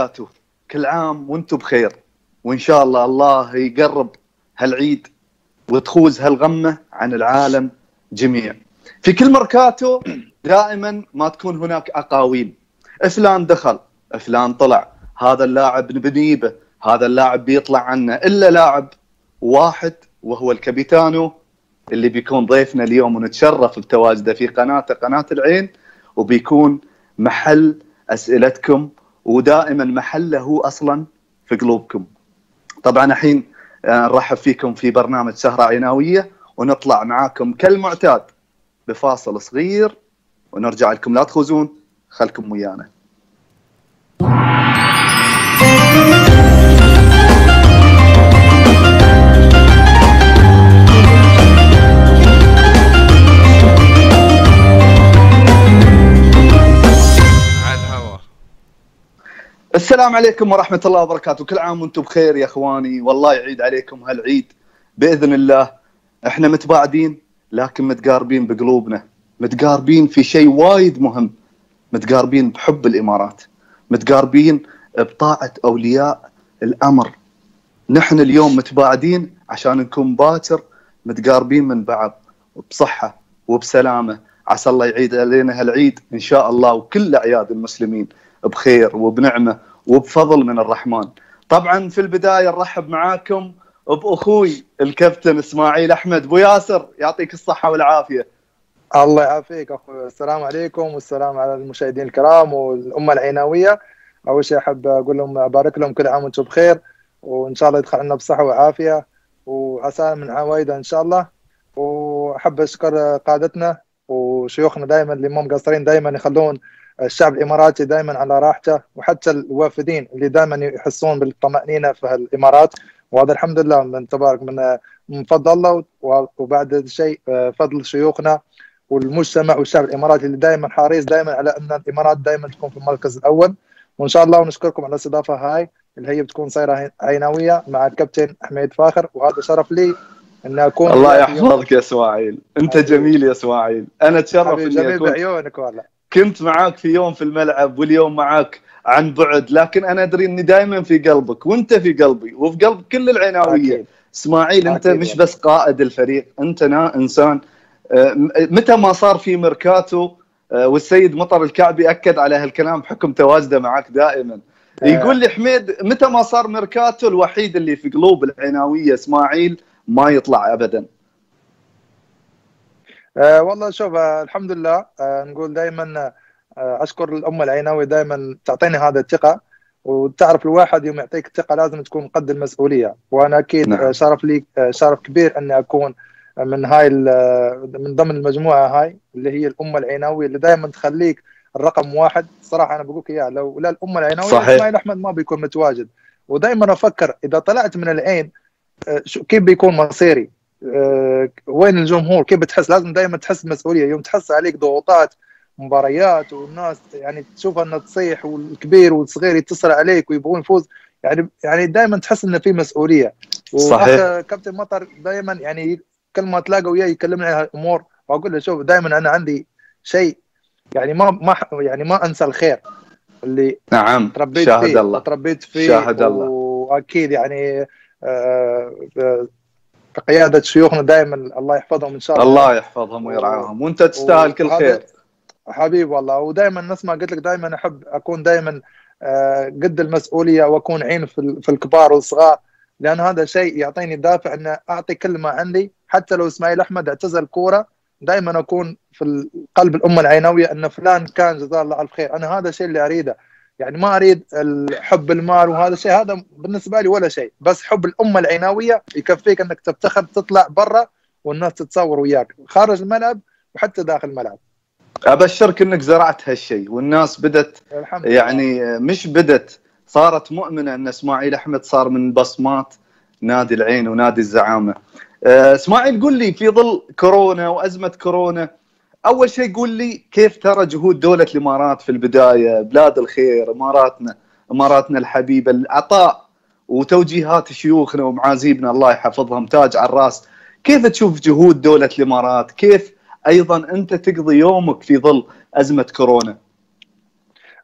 وبركاته. كل عام وأنتم بخير. وإن شاء الله الله يقرب هالعيد وتخوز هالغمة عن العالم جميع. في كل ماركاتو دائما ما تكون هناك أقاويل. فلان دخل فلان طلع. هذا اللاعب بنيبه هذا اللاعب بيطلع عنه. إلا لاعب واحد وهو الكابيتانو اللي بيكون ضيفنا اليوم ونتشرف بتواجده في قناته قناة العين. وبيكون محل أسئلتكم ودائما محله هو أصلا في قلوبكم. طبعا الحين آه، نرحب فيكم في برنامج سهرة عيناويه ونطلع معاكم كالمعتاد بفاصل صغير ونرجع لكم لا تخوزون خلكم ويانا. السلام عليكم ورحمة الله وبركاته. كل عام وأنتم بخير يا إخواني. والله يعيد عليكم هالعيد. بإذن الله إحنا متباعدين لكن متقاربين بقلوبنا. متقاربين في شيء وايد مهم. متقاربين بحب الإمارات. متقاربين بطاعة أولياء الأمر. نحن اليوم متباعدين عشان نكون باكر متقاربين من بعض. بصحة وبسلامة. عسى الله يعيد علينا هالعيد إن شاء الله. وكل أعياد المسلمين. بخير وبنعمة وبفضل من الرحمن. طبعا في البداية نرحب معاكم بأخوي الكابتن إسماعيل أحمد أبو ياسر يعطيك الصحة والعافية. الله يعافيك أخوي السلام عليكم والسلام على المشاهدين الكرام والأمة العيناويه أول شيء أحب أقول لهم أبارك لهم كل عام وأنتم بخير وإن شاء الله يدخل لنا بصحة وعافية وعسى من عوايده إن شاء الله وأحب أشكر قادتنا وشيوخنا دائما اللي مو مقصرين دائما يخلون الشعب الإماراتي دائما على راحته وحتى الوافدين اللي دائما يحسون بالطمأنينة في الامارات وهذا الحمد لله من تبارك من من فضل الله وبعد الشيء فضل شيوخنا والمجتمع والشعب الإماراتي اللي دائما حريص دائما على أن الإمارات دائما تكون في المركز الأول. وإن شاء الله ونشكركم على الاستضافة هاي اللي هي بتكون صايره عيناويه مع الكابتن حميد فاخر. وهذا شرف لي إن أكون الله يحفظك يا إسماعيل. أنت جميل يا إسماعيل. أنا أتشرف إني جميل أكون بعيونك والله. كنت معاك في يوم في الملعب واليوم معاك عن بعد لكن أنا أدري إني دائما في قلبك وأنت في قلبي وفي قلب كل العيناوية. إسماعيل أنت أكيد. مش بس قائد الفريق أنت إنسان آه، متى ما صار في ميركاتو آه، والسيد مطر الكعبي أكد على هالكلام بحكم تواجده معك دائما آه. يقول لي حميد متى ما صار ميركاتو الوحيد اللي في قلوب العيناوية إسماعيل ما يطلع ابدا أه والله شوف أه الحمد لله أه نقول دائما أشكر الامه العيناوي دائما تعطيني هذا الثقة. وتعرف الواحد يوم يعطيك الثقة لازم تكون قد المسؤولية. وأنا أكيد نعم. آه، شرف لي آه، شرف كبير إني أكون من هاي آه، من ضمن المجموعة هاي اللي هي الامه العيناوي اللي دائما تخليك الرقم واحد. صراحة أنا بقول اياه لو لا الامه العيناوي إسماعيل أحمد ما بيكون متواجد. ودائما أفكر إذا طلعت من العين كيف بيكون مصيري؟ آه، وين الجمهور؟ كيف بتحس؟ لازم دائما تحس بمسؤولية. يوم تحس عليك ضغوطات مباريات والناس يعني تشوف إنه تصيح والكبير والصغير يتصل عليك ويبغون يفوز. يعني يعني دائما تحس إنه في مسؤولية. صحيح. كابتن مطر دائما يعني كل ما تلاقى وياه يكلمني عن الأمور. وأقول له شوف دائما أنا عندي شيء يعني ما ما يعني ما أنسى الخير اللي نعم. تربيت شاهد فيه الله. تربيت فيه. شاهد الله. وأكيد يعني آه بقياده شيوخنا دائما الله يحفظهم إن شاء الله. الله يحفظهم ويرعاهم. وأنت تستاهل كل خير. حبيب والله. ودائما نفس ما قلت لك دائما أحب أكون دائما آه، قد المسؤولية وأكون عين في الكبار والصغار لأن هذا شيء يعطيني دافع ان أعطي كل ما عندي. حتى لو إسماعيل أحمد اعتزل كورة دائما أكون في قلب الأمة العينوية إن فلان كان جزاه الله الف خير أنا هذا الشيء اللي أريده. يعني ما أريد حب المال وهذا الشيء هذا بالنسبة لي ولا شيء. بس حب الأمة العيناويه يكفيك إنك تفتخر تطلع برا والناس تتصور وياك خارج الملعب وحتى داخل الملعب. أبشرك إنك زرعت هالشيء والناس بدت يعني مش بدت صارت مؤمنة إن إسماعيل أحمد صار من بصمات نادي العين ونادي الزعامة. آه، إسماعيل قل لي في ظل كورونا وأزمة كورونا أول شيء قول لي كيف ترى جهود دولة الإمارات في البداية؟ بلاد الخير إماراتنا إماراتنا الحبيبة العطاء وتوجيهات شيوخنا ومعازيبنا الله يحفظهم تاج على الراس كيف تشوف جهود دولة الإمارات؟ كيف أيضا أنت تقضي يومك في ظل أزمة كورونا؟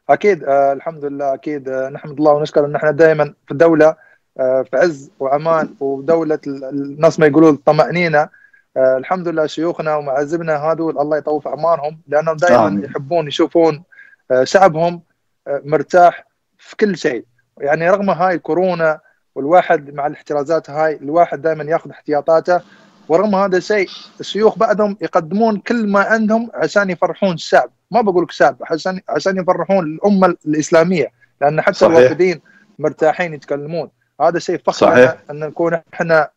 أكيد آه الحمد لله أكيد آه نحمد الله ونشكر إن إحنا دائما في دولة آه في عز وأمان ودولة الناس ما يقولون الطمانينه آه الحمد لله شيوخنا ومعزبنا هذول الله يطول في أعمارهم لأنهم دائما يحبون يشوفون آه شعبهم آه مرتاح في كل شيء. يعني رغم هاي كورونا والواحد مع الاحترازات هاي الواحد دائما ياخذ احتياطاته. ورغم هذا الشيء الشيوخ بعدهم يقدمون كل ما عندهم عشان يفرحون الشعب. ما بقول لك شعب عشان عشان يفرحون الأمة الإسلامية. لأن حتى. الوافدين مرتاحين يتكلمون. هذا شيء فخر أن نكون إحنا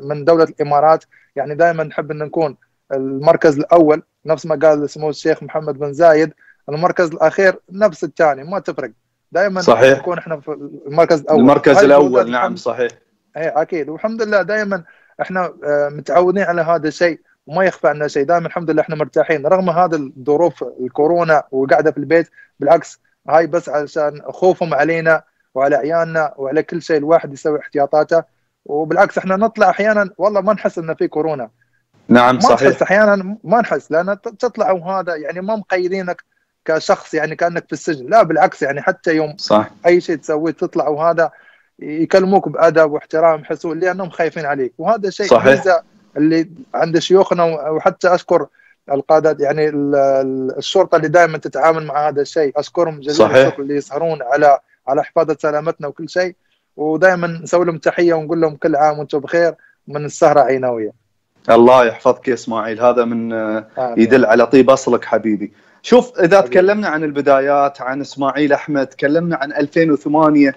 من دولة الإمارات. يعني دائما نحب إن نكون المركز الأول نفس ما قال سمو الشيخ محمد بن زايد المركز الأخير نفس الثاني ما تفرق. دائما صحيح. نكون إحنا في المركز الأول. المركز الأول نعم صحيح. اي أكيد. والحمد لله دائما إحنا متعودين على هذا الشيء وما يخفى عنا شيء. دائما الحمد لله إحنا مرتاحين. رغم هذا الظروف الكورونا وقاعدة في البيت بالعكس هاي بس عشان خوفهم علينا وعلى عيالنا وعلى كل شيء الواحد يسوي احتياطاته. وبالعكس إحنا نطلع أحيانا والله ما نحس انه في كورونا. نعم ما صحيح. نحس أحيانا ما نحس لأن تطلع وهذا يعني ما مقيدينك كشخص يعني كأنك في السجن. لا بالعكس يعني حتى يوم صح. أي شيء تسويه تطلع وهذا يكلموك بأدب واحترام يحسون لأنهم خايفين عليك. وهذا شيء صحيح. اللي عند شيوخنا وحتى أشكر القادات يعني الشرطة اللي دائما تتعامل مع هذا الشيء. أشكرهم جزيل. الشكر اللي يسهرون على على حفاظة سلامتنا وكل شيء. ودائما نسوي لهم تحية ونقول لهم كل عام وأنتم بخير من السهرة عينويه الله يحفظك يا إسماعيل هذا من يدل على طيب أصلك حبيبي. شوف إذا حبيبي. تكلمنا عن البدايات عن إسماعيل أحمد تكلمنا عن 2008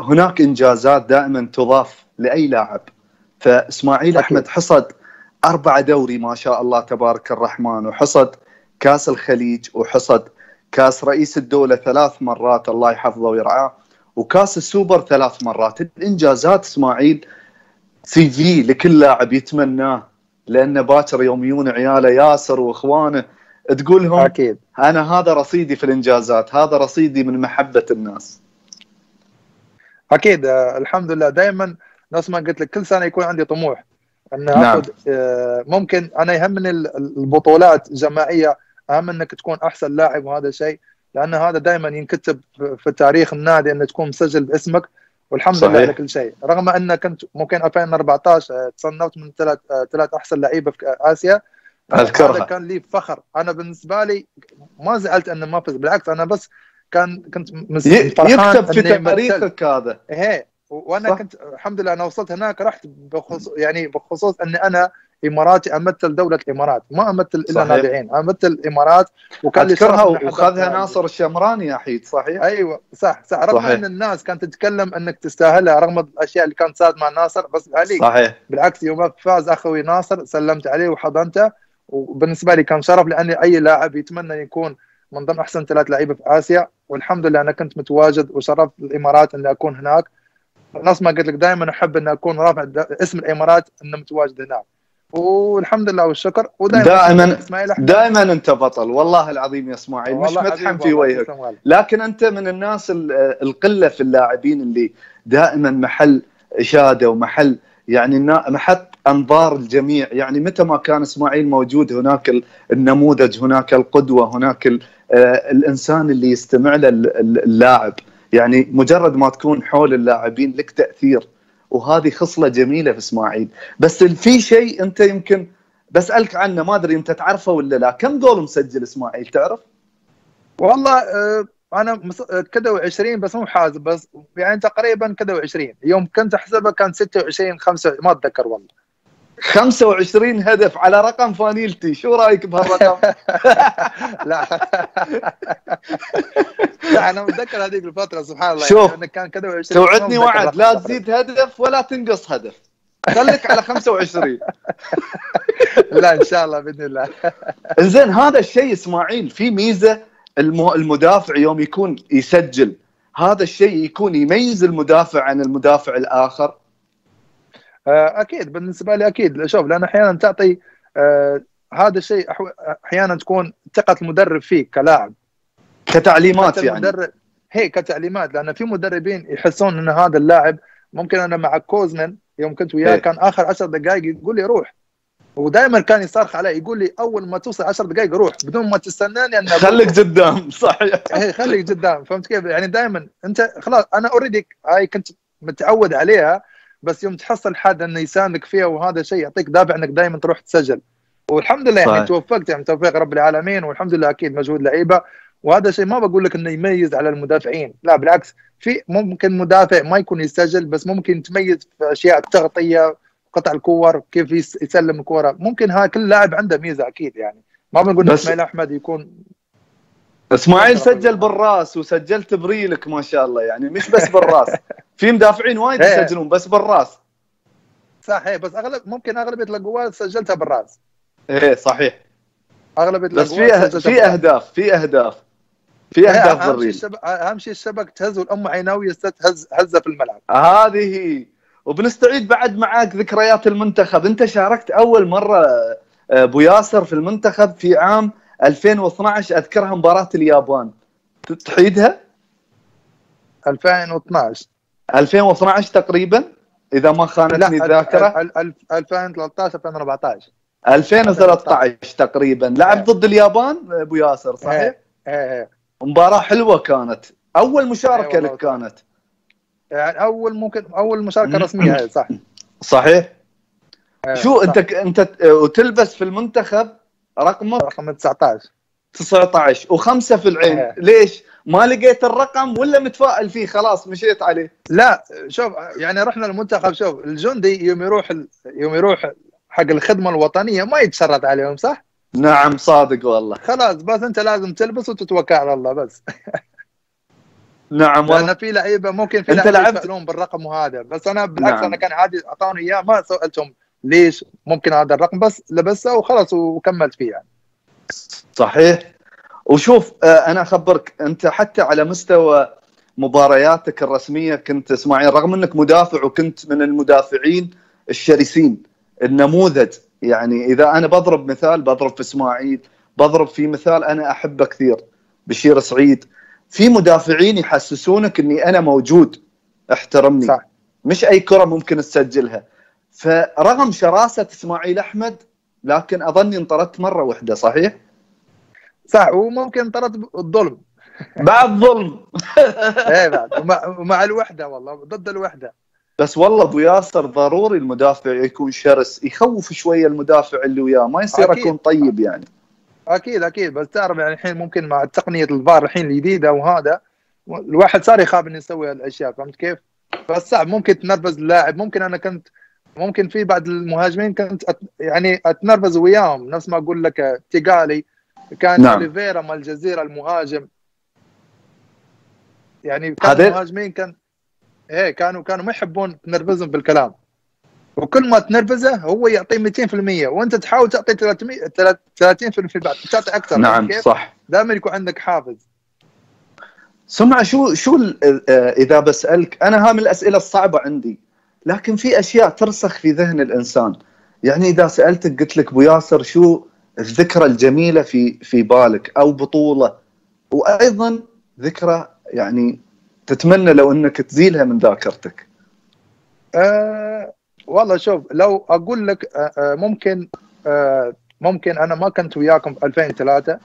هناك إنجازات دائما تضاف لأي لاعب. فإسماعيل. أحمد حصد اربعه دوري ما شاء الله تبارك الرحمن وحصد كأس الخليج وحصد كأس رئيس الدولة ثلاث مرات الله يحفظه ويرعاه. وكاس السوبر ثلاث مرات. الإنجازات إسماعيل سي في لكل لاعب يتمناه لأنه باكر يوم يجون عياله ياسر وإخوانه تقول لهم أكيد. أنا هذا رصيدي في الإنجازات هذا رصيدي من محبة الناس. أكيد. الحمد لله. دائما نفس ما قلت لك كل سنة يكون عندي طموح ان آخذ نعم. ممكن أنا يهمني البطولات الجماعية أهم إنك تكون أحسن لاعب وهذا الشيء لأن هذا دائما ينكتب في تاريخ النادي انك تكون مسجل باسمك والحمد صحيح. لله على كل شيء. رغم أن كنت ممكن 2014 تصنفت من ثلاث ثلاث أحسن لعيبة في آسيا أذكرها. هذا كان لي فخر. أنا بالنسبة لي ما زعلت إنه ما فزت بالعكس أنا بس كان كنت يكتب في تاريخك هذا. إيه وأنا صح. كنت الحمد لله أنا وصلت هناك رحت بخصوص يعني بخصوص إني أنا اماراتي امثل دولة الإمارات ما امثل إلا نابعين امثل الإمارات وكان شرف وخذها ناصر الشمراني يا حيد صحيح؟ أيوه صح صح. رغم أن الناس كانت تتكلم أنك تستاهلها رغم الأشياء اللي كانت صارت مع ناصر بس عليك. صحيح. بالعكس يوم فاز أخوي ناصر سلمت عليه وحضنته وبالنسبة لي كان شرف لاني أي لاعب يتمنى يكون من ضمن أحسن ثلاث لعيبه في آسيا والحمد لله أنا كنت متواجد وشرفت الإمارات إني أكون هناك. نفس ما قلت لك دائما أحب ان أكون رافع اسم الإمارات إنه متواجد هناك. والحمد لله والشكر. ودائما دائما دائما انت بطل والله العظيم يا إسماعيل مش مدحن في وجهك. لكن أنت من الناس القلة في اللاعبين اللي دائما محل إشادة ومحل يعني محط أنظار الجميع. يعني متى ما كان إسماعيل موجود هناك النموذج هناك القدوة هناك الإنسان اللي يستمع له اللاعب. يعني مجرد ما تكون حول اللاعبين لك تأثير. وهذه خصلة جميلة في إسماعيل. بس في شيء أنت يمكن بسألك عنه ما أدري أنت تعرفه ولا لا. كم جول مسجل إسماعيل؟ تعرف؟ والله أنا كذا و20 بس مو حاسب بس يعني تقريبا كذا و20 يوم كنت أحسبه كان 26 5 ما أتذكر والله. 25 هدف على رقم فانيلتي. شو رأيك بهالرقم؟ لا. لا أنا متذكر هذيك الفترة سبحان الله. شوف يعني كان كذا و20 توعدني وعد لا تزيد هدف ولا تنقص هدف. خليك على 25 لا إن شاء الله بإذن الله. إنزين هذا الشيء إسماعيل في ميزة المدافع يوم يكون يسجل. هذا الشيء يكون يميز المدافع عن المدافع الآخر. أكيد بالنسبة لي أكيد. شوف لأن أحيانا تعطي آه هذا الشيء أحيانا تكون ثقة المدرب فيك كلاعب كتعليمات يعني. المدرب هي كتعليمات لأن في مدربين يحسون إن هذا اللاعب ممكن أنا مع كوزمن يوم كنت وياه كان آخر 10 دقائق يقول لي روح. ودائما كان يصرخ علي يقول لي أول ما توصل 10 دقائق روح بدون ما تستناني أنا خليك قدام صحيح. إيه خليك قدام. فهمت كيف؟ يعني دائما أنت خلاص أنا already هاي كنت متعود عليها. بس يوم تحصل حد إنه يساندك فيها وهذا شيء يعطيك دافع إنك دائما تروح تسجل. والحمد لله يعني توفقت يعني توفيق رب العالمين والحمد لله أكيد مجهود لعيبة. وهذا شيء ما بقول لك إنه يميز على المدافعين. لا بالعكس في ممكن مدافع ما يكون يسجل بس ممكن تميز في أشياء التغطيه قطع الكور كيف يسلم الكورة. ممكن ها كل لاعب عنده ميزة أكيد يعني. ما بنقول إسماعيل أحمد يكون إسماعيل سجل بالراس وسجلت بريلك ما شاء الله يعني مش بس بالراس. في مدافعين وايد إيه. يسجلون بس بالراس. صحيح بس أغلب ممكن أغلبية الأقوال سجلتها بالراس. إيه صحيح. أغلبية بس في في أهداف في أهداف. في أهداف أهم شيء أهم شيء الشبك تهز والأم عيناويه تهز هزة في الملعب. هذه هي. وبنستعيد بعد معاك ذكريات المنتخب. أنت شاركت أول مرة أبو آه، ياسر في المنتخب في عام 2012 أذكرها مباراة اليابان. تحيدها؟ 2012 2012 تقريبا إذا ما خانتني الذاكره 2013 2014 2013 تقريبا. لعب إيه. ضد اليابان أبو ياسر صحيح؟ إيه إيه مباراة حلوة كانت. أول مشاركة لك كانت. يعني أول ممكن أول مشاركة رسمية صح. صحيح. شو أنت أنت وتلبس في المنتخب رقمك؟ رقم 19 19 وخمسة في العين. ليش؟ ما لقيت الرقم ولا متفائل فيه خلاص مشيت عليه؟ لا شوف يعني رحنا المنتخب شوف الجندي يوم يروح يوم يروح حق الخدمة الوطنية ما يتشرط عليهم صح؟ نعم صادق والله خلاص بس انت لازم تلبس وتتوكل على الله بس نعم لأن في لعيبة ممكن في لعيبة يسألون بالرقم هذا بس أنا بالعكس نعم. أنا كان عادي اعطوني إياه ما سألتهم ليش ممكن هذا الرقم بس لبسه وخلاص وكملت فيه يعني صحيح وشوف آه، أنا أخبرك أنت حتى على مستوى مبارياتك الرسمية كنت إسماعيل رغم إنك مدافع وكنت من المدافعين الشرسين النموذج يعني إذا أنا بضرب مثال بضرب في إسماعيل بضرب في مثال أنا أحبه كثير بشير سعيد في مدافعين يحسسونك إني أنا موجود احترمني صح. مش أي كرة ممكن تسجلها فرغم شراسة إسماعيل أحمد لكن أظني انطردت مرة واحدة صحيح؟ صح وممكن انطرد الظلم. بعد ظلم. إيه بعد. ومع الوحدة والله ضد الوحدة. بس والله أبو ياسر ضروري المدافع يكون شرس يخوف شوية المدافع اللي وياه ما يصير أكيد. اكون طيب يعني. أكيد أكيد. بس تعرف يعني الحين ممكن مع تقنية الفار الحين الجديدة وهذا الواحد صار يخاف إنه يسوي هالأشياء فهمت كيف؟ بس صعب ممكن تنرفز اللاعب. ممكن أنا كنت ممكن في بعض المهاجمين كنت أت يعني أتنرفز وياهم. نفس ما أقول لك تيغالي كان نعم. أوليفيرا مال الجزيرة المهاجم. يعني كان المهاجمين كان إيه كانوا كانوا ما يحبون تنرفزهم بالكلام. وكل ما تنرفزه هو يعطي 200% وأنت تحاول تعطي 300 30% بعد تعطي أكثر. نعم؟ صح. دائما يكون عندك حافز. سمع شو شو آه، إذا بسألك أنا ها من الأسئلة الصعبة عندي. لكن في أشياء ترسخ في ذهن الإنسان. يعني إذا سألتك قلت لك أبو ياسر شو الذكرى الجميلة في في بالك أو بطولة. وأيضا ذكرى يعني تتمنى لو إنك تزيلها من ذاكرتك. أه والله شوف لو أقول لك أه, آه، ممكن أه ممكن أنا ما كنت وياكم في 2003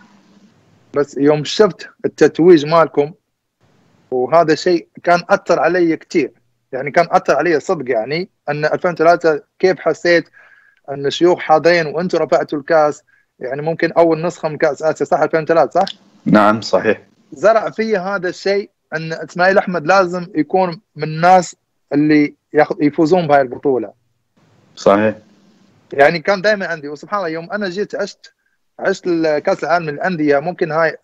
بس يوم شفت التتويج مالكم وهذا شيء كان أثر علي كثير يعني كان أثر علي صدق يعني أن 2003 كيف حسيت؟ أن الشيوخ حاضرين وأنتم رفعتوا الكاس. يعني ممكن أول نسخة من كأس آسيا صح؟ 2003 صح؟ نعم صحيح. زرع في هذا الشيء أن إسماعيل أحمد لازم يكون من الناس اللي يفوزون بهاي البطولة. صحيح. يعني كان دائما عندي وسبحان الله يوم أنا جيت عشت عشت كأس العالم للأندية ممكن هاي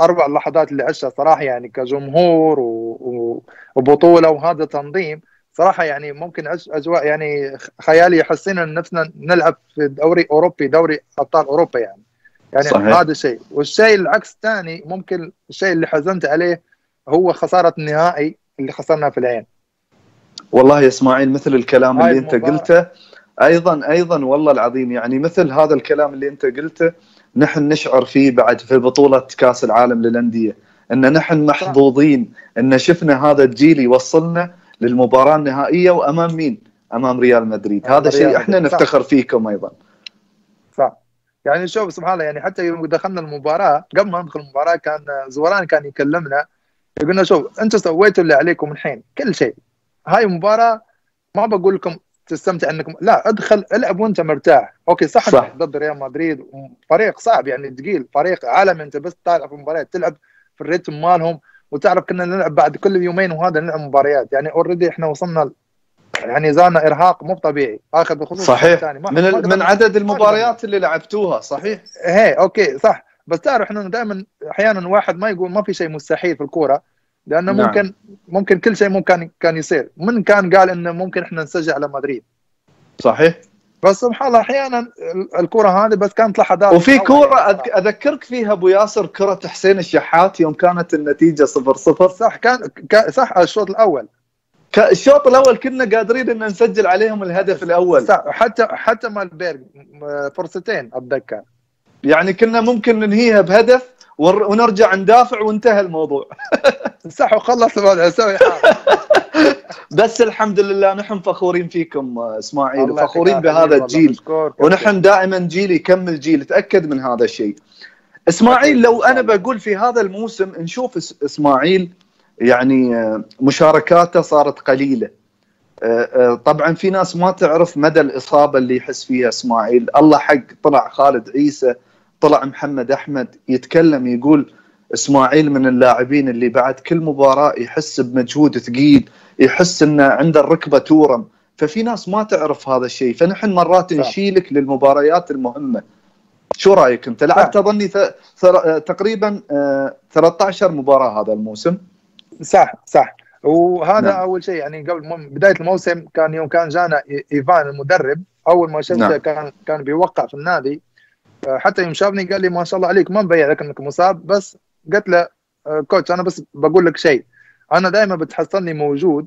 أربع اللحظات اللي عشتها صراحة يعني كجمهور وبطولة وهذا تنظيم. صراحة يعني ممكن اجواء يعني خيالي يحسنا نفسنا نلعب في دوري أوروبي دوري أبطال أوروبا يعني. يعني صحيح. هذا الشيء والشيء العكس الثاني ممكن الشيء اللي حزنت عليه هو خسارة النهائي اللي خسرناه في العين. والله يا إسماعيل مثل الكلام اللي أنت قلته أيضا أيضا والله العظيم يعني مثل هذا الكلام اللي أنت قلته نحن نشعر فيه بعد في بطولة كأس العالم للأندية. إن نحن محظوظين إن شفنا هذا الجيل يوصلنا للمباراة النهائية وأمام مين؟ أمام ريال مدريد. هذا شيء إحنا نفتخر فيكم أيضا. يعني شوف سبحان الله يعني حتى يوم دخلنا المباراة قبل ما ندخل المباراة كان زوران كان يكلمنا يقولنا شوف أنتم سويتوا اللي عليكم الحين كل شيء. هاي مباراة ما بقول لكم تستمتع إنكم. لا ادخل العب وأنت مرتاح. okay صح, صح. ضد ريال مدريد فريق صعب يعني ثقيل فريق عالمي أنت بس طالع في مباريات تلعب في ال rhythm مالهم. وتعرف كنا نلعب بعد كل يومين وهذا نلعب مباريات. يعني already إحنا وصلنا يعني يانا إرهاق مو طبيعي. آخذ بخصوص صحيح. من من عدد المباريات اللي لعبتوها صحيح؟ هي okay صح. بس تعرف إحنا دائما أحيانا واحد ما يقول ما في شيء مستحيل في الكورة لأنه نعم. ممكن ممكن كل شيء ممكن كان يصير. من كان قال إنه ممكن إحنا نسجل على مدريد؟ صحيح. بس سبحان الله أحيانا الكرة هذه بس كانت لحظات وفي كورة أذكرك فيها أبو ياسر كرة حسين الشحات يوم كانت النتيجة 0 0 صح كان صح الشوط الأول. الشوط الأول كنا قادرين إن نسجل عليهم الهدف الأول. صح حتى حتى مال بيرج فرصتين أتذكر. يعني كنا ممكن ننهيها بهدف ونرجع ندافع وانتهى الموضوع. صح وخلص الوضع سوي بس الحمد لله نحن فخورين فيكم إسماعيل فخورين بهذا الجيل. ونحن دائما جيل يكمل جيل تأكد من هذا الشيء. إسماعيل لو أنا بقول في هذا الموسم نشوف إسماعيل يعني مشاركاته صارت قليلة. طبعا في ناس ما تعرف مدى الإصابة اللي يحس فيها إسماعيل. الله حق طلع خالد عيسى. طلع محمد أحمد يتكلم يقول إسماعيل من اللاعبين اللي بعد كل مباراة يحس بمجهود ثقيل يحس إنه عنده الركبة تورم. ففي ناس ما تعرف هذا الشيء. فنحن مرات نشيلك للمباريات المهمة. شو رايك انت لعبت أظني تقريبا 13 مباراة هذا الموسم. صح صح. وهذا نعم. أول شيء يعني قبل بداية الموسم كان يوم كان جانا إيفان المدرب. أول ما شفته نعم. كان كان بيوقع في النادي. حتى يوم شافني قال لي ما شاء الله عليك ما مبين لك إنك مصاب بس قلت له آه، كوتش أنا بس بقول لك شيء أنا دائما بتحصلني موجود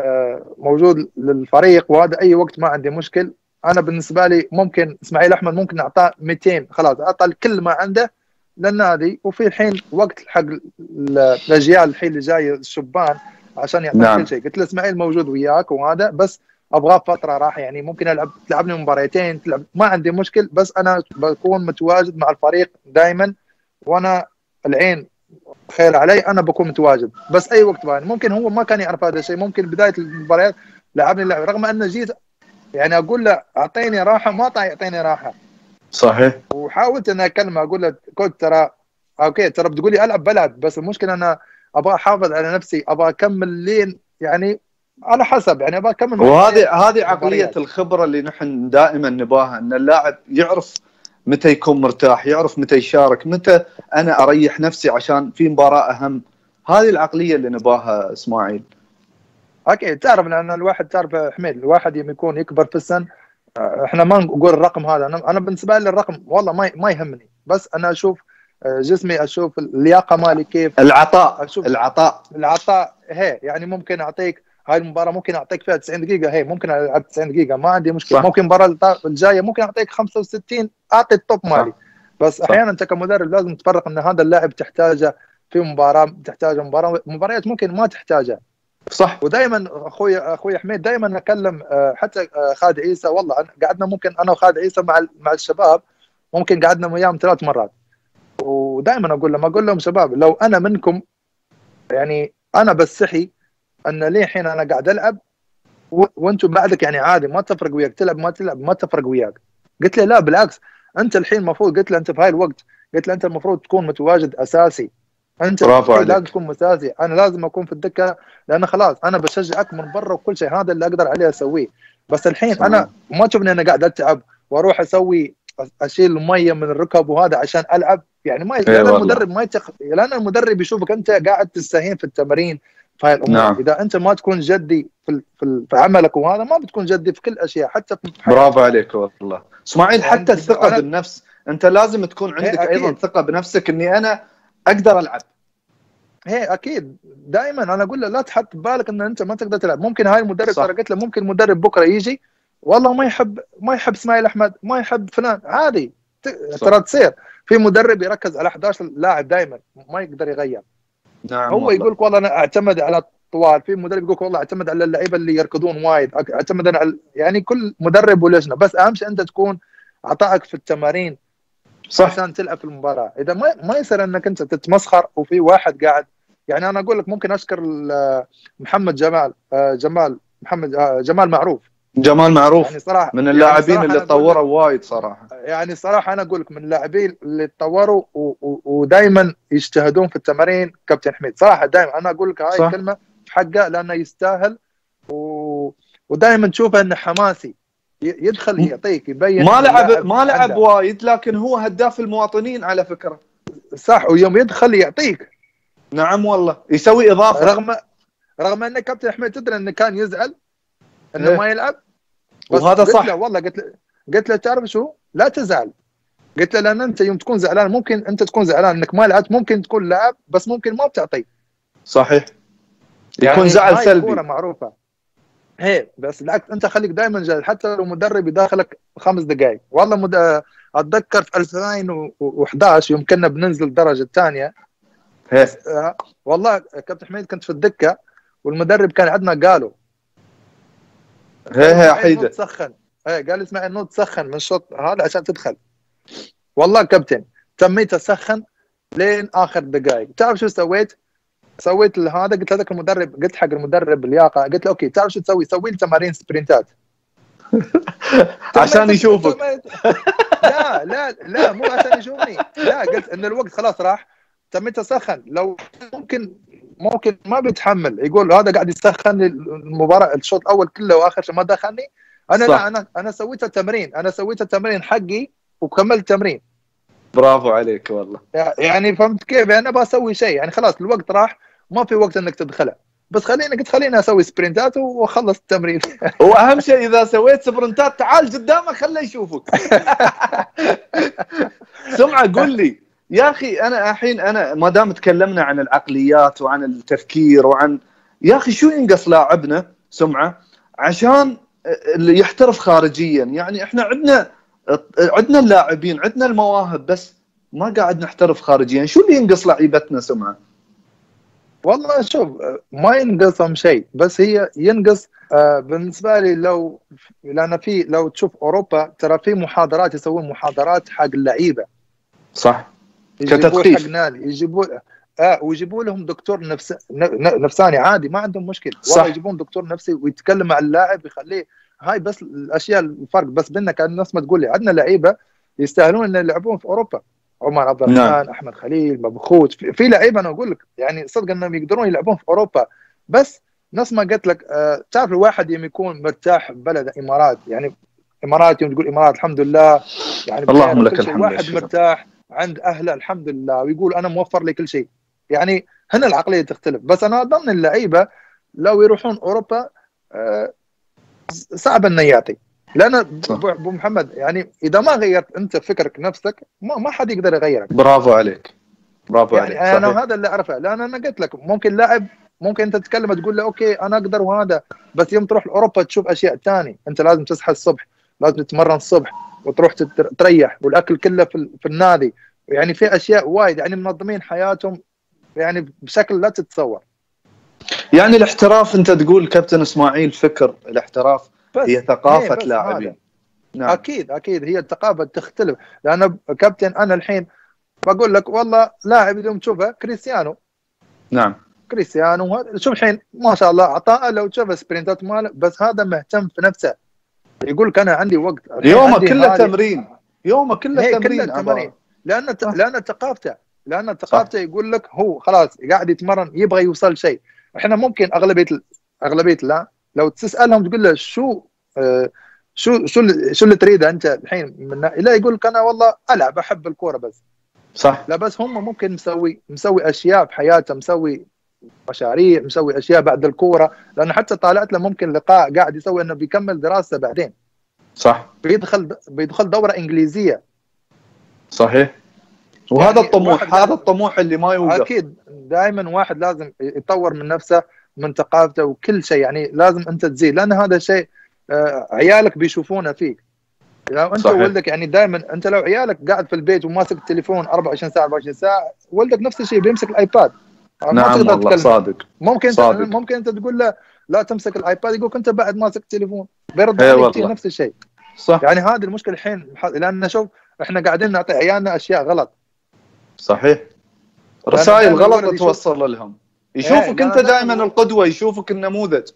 آه، موجود للفريق وهذا أي وقت ما عندي مشكل أنا بالنسبة لي ممكن إسماعيل أحمد ممكن أعطاه 200 خلاص أعطى كل ما عنده للنادي وفي الحين وقت حق الأجيال الحين اللي جاي الشبان عشان يعطيك نعم. كل شيء قلت له إسماعيل موجود وياك وهذا بس ابغاه فترة راحه يعني ممكن العب تلعبني مباريتين تلعب ما عندي مشكل بس أنا بكون متواجد مع الفريق دائما وأنا العين خير علي أنا بكون متواجد. بس أي وقت باين ممكن هو ما كان يعرف هذا الشيء ممكن بداية المباريات لعبني اللعب رغم ان جيت يعني أقول له أعطيني راحة ما يعطيني راحة. صحيح. وحاولت إني أكلمه أقول له كنت ترى أوكي ترى بتقول لي ألعب بلعب بس المشكلة أنا أبغى أحافظ على نفسي أبغى أكمل لين يعني على حسب يعني أبغى أكمل وهذه هذه عقلية الخبرة اللي نحن دائما نباها إن اللاعب يعرف متى يكون مرتاح يعرف متى يشارك متى أنا أريح نفسي عشان في مباراة أهم. هذه العقلية اللي نباها إسماعيل. أكيد تعرف لأن الواحد تعرف حميد الواحد يوم يكون يكبر في السن إحنا ما نقول الرقم هذا. أنا أنا بالنسبة لي الرقم والله ما ما يهمني. بس أنا أشوف جسمي أشوف اللياقة مالي كيف. العطاء أشوف العطاء. العطاء هي يعني ممكن أعطيك هاي المباراة ممكن أعطيك فيها 90 دقيقة. هي ممكن العب 90 دقيقة. ما عندي مشكلة. صح. ممكن المباراة الجاية ممكن أعطيك 65 أعطي التوب مالي. بس أحيانا أنت كمدرب لازم تفرق إن هذا اللاعب تحتاجه في مباراة تحتاجه مباراة. مباريات ممكن ما تحتاجه. صح. ودائما أخوي أخوي حميد دائما اكلم آه، حتى آه، خالد عيسى. والله قعدنا ممكن أنا وخالد عيسى مع مع الشباب ممكن قعدنا وياهم ثلاث مرات. ودائما أقول لهم أقول لهم شباب لو أنا منكم يعني أنا بستحي أن ليه الحين أنا قاعد ألعب وأنتم بعدك يعني عادي ما تفرق وياك تلعب ما تلعب ما تفرق وياك. قلت له لا بالعكس. أنت الحين المفروض قلت له أنت في هاي الوقت قلت له أنت المفروض تكون متواجد أساسي. أنت لازم تكون اساسي أنا لازم أكون في الدكة لأن خلاص أنا بشجعك من برا وكل شيء هذا اللي أقدر عليه أسويه. بس الحين صحيح. أنا ما تشوفني أنا قاعد أتعب وأروح أسوي أشيل ميه من الركب وهذا عشان ألعب. يعني ما لأن المدرب ما يتخ... لأن المدرب يشوفك أنت قاعد تستهين في التمارين في هاي الأمور. نعم. إذا أنت ما تكون جدي في في, عملك وهذا ما بتكون جدي في كل الاشياء حتى في برافو عليك والله. إسماعيل حتى الثقة أنا... بالنفس أنت لازم تكون عندك أيضا ثقة بنفسك إني أنا أقدر ألعب. هي أكيد. دائما أنا أقول له لا تحط ببالك إن أنت ما تقدر تلعب. ممكن هاي المدرب ترى قلت له ممكن المدرب بكرة يجي والله ما يحب ما يحب إسماعيل أحمد ما يحب فلان. عادي. ترى تصير. في مدرب يركز على 11 لاعب دائما ما يقدر يغير. نعم هو يقول لك والله أنا أعتمد على الطوال في مدرب يقول لك والله أعتمد على اللعيبة اللي يركضون وايد أعتمد أنا على يعني كل مدرب ولجنة بس أهم شيء أنت تكون عطائك في التمارين صح. عشان تلعب في المباراة. إذا ما ما يصير أنك أنت تتمسخر وفي واحد قاعد يعني أنا أقول لك ممكن أشكر محمد جمال آه، جمال محمد آه، جمال معروف. جمال معروف يعني صراحة من يعني اللاعبين يعني اللي تطوروا وايد صراحة. يعني صراحة أنا أقول لك من اللاعبين اللي تطوروا ودائما يجتهدون في التمارين كابتن حميد. صراحة دائما أنا أقول لك هاي الكلمة في حقه لأنه يستاهل و... ودائما تشوفه انه حماسي يدخل يعطيك يبين ما لعب ما لعب وايد لكن هو هداف المواطنين على فكرة. صح ويوم يدخل يعطيك. نعم والله. يسوي إضافة. رغم رغم أن كابتن احمد تدري أنه كان يزعل إنه إيه؟ ما يلعب وهذا صح. قلت له والله قلت له قلت له تعرف شو؟ لا تزعل. قلت له لأن أنت يوم تكون زعلان ممكن أنت تكون زعلان إنك ما لعبت ممكن تكون لاعب بس ممكن ما بتعطي. صحيح. يعني يكون زعل سلبي. معروفة. هي بس بالعكس أنت خليك دائما جاهز حتى لو مدرب يداخلك خمس دقائق والله مد... أتذكر في 2011 يوم كنا بننزل الدرجه الثانية آه والله كابتن حميد كنت في الدكة والمدرب كان عندنا قالوا هي هي حيده تسخن هي قال اسمع انه تسخن من الشوط هذا عشان تدخل. والله كابتن تميت اسخن لين آخر دقائق تعرف شو سويت؟ سويت هذا قلت لذاك المدرب قلت حق المدرب اللياقه قلت له okay تعرف شو تسوي؟ سوي لي تمارين sprint ات. عشان يشوفك. لا لا لا مو عشان يشوفني. لا قلت إن الوقت خلاص راح. تميت اسخن لو ممكن ممكن ما بيتحمل. يقول هذا قاعد يسخن المباراة الشوط الأول كله وآخر شيء ما دخلني. أنا صح. لا أنا أنا سويت التمرين. أنا سويت التمرين حقي وكملت تمرين برافو عليك والله. يعني فهمت كيف؟ يعني أنا بسوي شيء. يعني خلاص الوقت راح ما في وقت إنك تدخله. بس خليني قلت خليني أسوي سبرنتات وأخلص التمرين. واهم شيء إذا سويت سبرنتات تعال قدامك خله يشوفك. سمعة قول لي. يا أخي أنا الحين أنا ما دام تكلمنا عن العقليات وعن التفكير وعن يا أخي شو ينقص لاعبنا؟ سمعة عشان اللي يحترف خارجيا. يعني إحنا عندنا عندنا اللاعبين عندنا المواهب بس ما قاعد نحترف خارجيا. شو اللي ينقص لعيبتنا؟ سمعة. والله شوف ما ينقصهم شيء بس هي ينقص آه بالنسبة لي لو لأن في لو تشوف أوروبا ترى في محاضرات يسوون محاضرات حق اللعيبة. صح. حق نادي يجيبوا آه ويجيبوا لهم دكتور نفس نفساني عادي ما عندهم مشكلة. والله يجيبون دكتور نفسي ويتكلم مع اللاعب يخليه هاي بس الأشياء الفرق. بس بيننا كأن الناس ما تقول لي عندنا لعيبة يستاهلون إن يلعبون في أوروبا. عمر عبد الرحمن نعم. أحمد خليل مبخوت. في, في لعيبة أنا أقول لك يعني صدق إنهم يقدرون يلعبون في أوروبا. بس نفس ما قلت لك آه تعرف الواحد يوم يكون مرتاح ببلد إمارات؟ يعني إمارات يوم تقول إمارات الحمد لله. يعني اللهم لك الحمد واحد مرتاح. عند اهله الحمد لله ويقول أنا موفر لي كل شيء. يعني هنا العقلية تختلف. بس أنا أظن اللعيبة لو يروحون أوروبا آه صعب إنه يعطي لأن أبو محمد يعني إذا ما غيرت أنت فكرك نفسك ما, ما حد يقدر يغيرك. برافو عليك. برافو يعني عليك أنا هذا اللي أعرفه. لأن أنا قلت لك ممكن لاعب ممكن أنت تتكلم تقول له أوكي أنا أقدر وهذا. بس يوم تروح لأوروبا تشوف أشياء ثانية أنت لازم تصحى الصبح لازم تتمرن الصبح. وتروح تريح والأكل كله في, في النادي. يعني في أشياء وايد يعني منظمين حياتهم يعني بشكل لا تتصور. يعني الاحتراف أنت تقول كابتن إسماعيل فكر الاحتراف هي ثقافة لاعبين. نعم. أكيد أكيد هي الثقافة تختلف. لأن كابتن أنا الحين بقول لك والله لاعب اليوم تشوفه كريستيانو. نعم. كريستيانو شوف الحين ما شاء الله عطاء لو تشوف سبرنتات ماله بس هذا مهتم في نفسه. يقول لك أنا عندي وقت. يومه كله تمرين. يومه كله تمرين كله تمرين لأن لأن ثقافته لأن ثقافته يقول لك هو خلاص قاعد يتمرن يبغى يوصل شيء. إحنا ممكن أغلبية أغلبية لا لو تسألهم تقول له شو آه شو شو اللي شو اللي تريده أنت الحين من لا يقول لك أنا والله ألعب أحب الكورة بس. صح. لا بس هم ممكن مسوي مسوي أشياء بحياته مسوي مشاريع مسوي أشياء بعد الكورة. لأنه حتى طالعت له ممكن لقاء قاعد يسوي إنه بيكمل دراسته بعدين. صح. بيدخل بيدخل دورة إنجليزية. صحيح. وهذا يعني الطموح هذا الطموح اللي ما يوقف أكيد. دائما واحد لازم يطور من نفسه من ثقافته وكل شيء. يعني لازم أنت تزيد لأن هذا شيء آه، عيالك بيشوفونه فيك. لو أنت صحيح. ولدك يعني دائما أنت لو عيالك قاعد في البيت وماسك التليفون 24 ساعة 24 ساعة ولدك نفس الشيء بيمسك الآيباد. نعم والله تكلم. صادق ممكن صادق. انت ممكن أنت تقول له لا تمسك الآيباد يقول أنت بعد ماسك التليفون. بيرد عليك نفس الشيء. صح. يعني هذه المشكلة الحين لأن شوف إحنا قاعدين نعطي عيالنا أشياء غلط. صحيح. رسائل غلط توصل لهم. يشوفك أنت دائما القدوة يشوفك النموذج.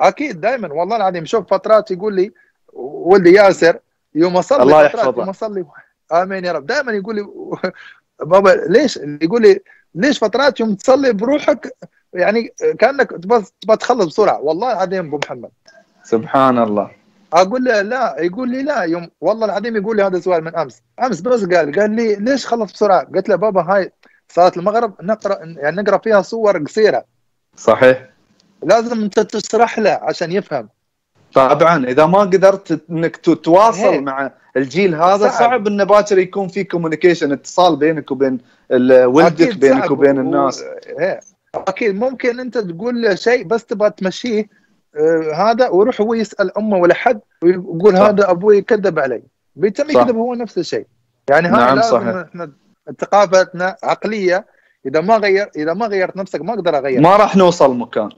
أكيد دائما والله العظيم. شوف فترات يقول لي ولدي ياسر يوم أصلي الله يحفظه. يوم أصلي. آمين يا رب. دائما يقول لي بابا ليش؟ يقول لي ليش فترات يوم تصلي بروحك؟ يعني كأنك تبغى تخلص بسرعة. والله العظيم أبو محمد. سبحان الله. أقول له لا يقول لي لا. يوم والله العظيم يقول لي هذا السؤال من أمس. أمس بس قال قال لي ليش خلص بسرعة؟ قلت له بابا هاي صلاة المغرب نقرأ يعني نقرأ فيها سور قصيرة. صحيح. لازم أنت تشرح له عشان يفهم. طبعا إذا ما قدرت إنك تتواصل هي. مع الجيل هذا صعب, صعب إنه باكر يكون في communication اتصال بينك وبين ولدك بينك وبين الناس. هي. أكيد ممكن أنت تقول له شيء بس تبغى تمشيه آه هذا ويروح هو يسأل أمه ولا حد ويقول صح. هذا أبوي كذب علي. بيتم يكذب هو نفس الشيء. يعني هذا نعم لازم صحيح. إحنا ثقافتنا عقلية إذا ما غير إذا ما غيرت نفسك ما أقدر أغير. ما راح نوصل مكان.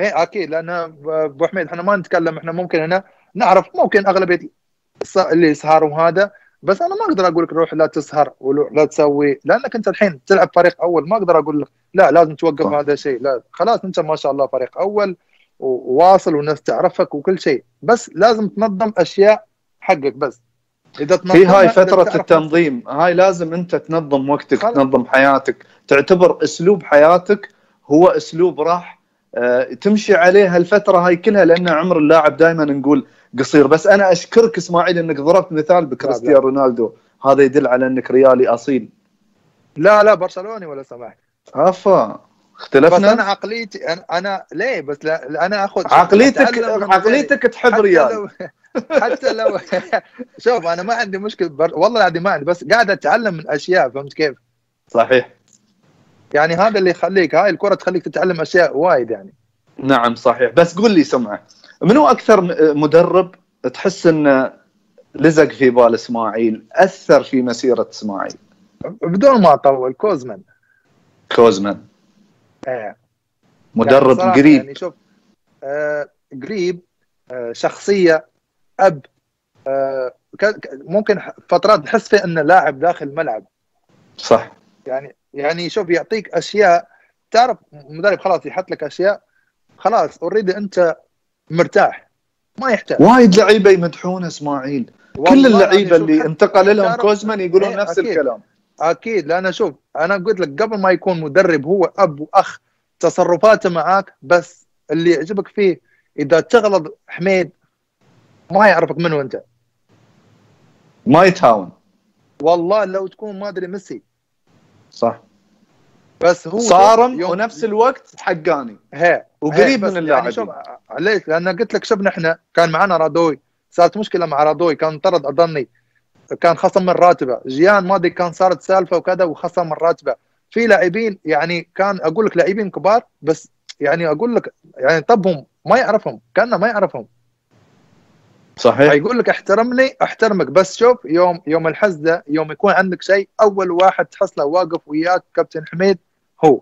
إيه أكيد لأن أبو حميد إحنا ما نتكلم إحنا ممكن هنا نعرف ممكن أغلبية اللي يسهر وهذا بس أنا ما أقدر أقول لك روح لا تسهر ولا تسوي لأنك أنت الحين تلعب فريق أول. ما أقدر أقول لك لا لازم توقف صح. هذا الشيء. لا خلاص أنت ما شاء الله فريق أول وواصل والناس تعرفك وكل شيء. بس لازم تنظم أشياء حقك بس. إذا في هاي فترة التنظيم. هاي لازم أنت تنظم وقتك خلص. تنظم حياتك. تعتبر أسلوب حياتك هو أسلوب راح آه، تمشي عليه هالفترة هاي كلها لأن عمر اللاعب دائما نقول قصير. بس أنا أشكرك إسماعيل إنك ضربت مثال بكريستيانو رونالدو. هذا يدل على إنك ريالي أصيل. لا لا برشلوني ولا سمحت. افا اختلفنا؟ بس أنا عقليتي أنا, أنا ليه بس لا أنا أخذ عقليتك عقليتك تحب ريال حتى لو شوف أنا ما عندي مشكلة بر... والله العظيم ما عندي بس قاعد أتعلم من أشياء فهمت كيف؟ صحيح. يعني هذا اللي يخليك هاي الكرة تخليك تتعلم أشياء وايد يعني. نعم صحيح. بس قول لي سمعة. منو أكثر مدرب تحس انه لزق في بال إسماعيل أثر في مسيرة إسماعيل؟ بدون ما أطول كوزمان. كوزمان. إيه. مدرب يعني قريب. يعني شوف آه قريب آه شخصية أب آه ممكن فترات نحس فيه إنه لاعب داخل الملعب. صح. يعني يعني شوف يعطيك أشياء تعرف مدرب خلاص يحط لك أشياء خلاص أوريدي أنت مرتاح. ما يحتاج. وايد لعيبة يمدحون إسماعيل. كل اللعيبة اللي انتقل لهم كوزمان يقولون إيه نفس أكيد. الكلام. أكيد. لأن شوف أنا قلت لك قبل ما يكون مدرب هو أب وأخ تصرفاته معاك بس اللي يعجبك فيه إذا تغلط حميد ما يعرفك منو أنت. ما يتهاون. والله لو تكون ما أدري ميسي. صح. بس هو صارم ونفس الوقت حقاني. هي. وقريب من اللاعب يعني ليش؟ لأن قلت لك شفنا إحنا كان معنا رادوي. صارت مشكلة مع رادوي كان طرد أظني كان خصم من راتبة. جيان ماضي كان صارت سالفة وكذا وخصم من راتبة. في لاعبين يعني كان أقول لك لاعبين كبار بس يعني أقول لك يعني طبهم ما يعرفهم كأنه ما يعرفهم. صحيح. يقول لك احترمني أحترمك بس شوف يوم يوم الحزه يوم يكون عندك شيء أول واحد تحصله واقف وياك كابتن حميد هو.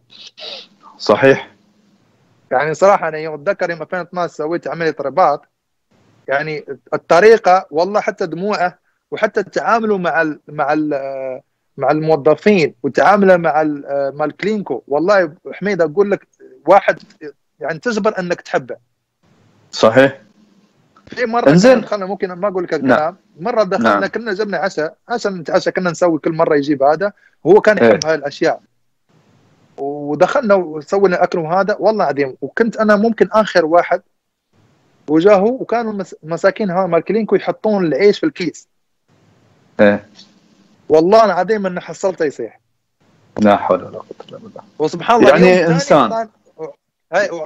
صحيح. يعني صراحة أنا يوم أتذكر يوم 2012 سويت عملية رباط يعني الطريقة والله حتى دموعه وحتى تعامله مع ال مع ال مع الموظفين وتعامله مع مع الكلينكو والله حميد أقول لك واحد يعني تجبر أنك تحبه صحيح في مرة إنزين دخلنا ممكن ما أقول لك الكلام نعم. مرة دخلنا نعم. كنا جبنا عشاء عشان نتعشى كنا نسوي كل مرة يجيب هذا وهو كان يحب إيه. هاي الأشياء ودخلنا وسوينا اكل وهذا والله عظيم وكنت أنا ممكن آخر واحد وجاهوا وكانوا مساكين ها مالكلينكو يحطون العيش في الكيس. إيه. والله العظيم إنه حصلته يصيح. لا حول ولا قوة إلا بالله. وسبحان الله يعني إنسان.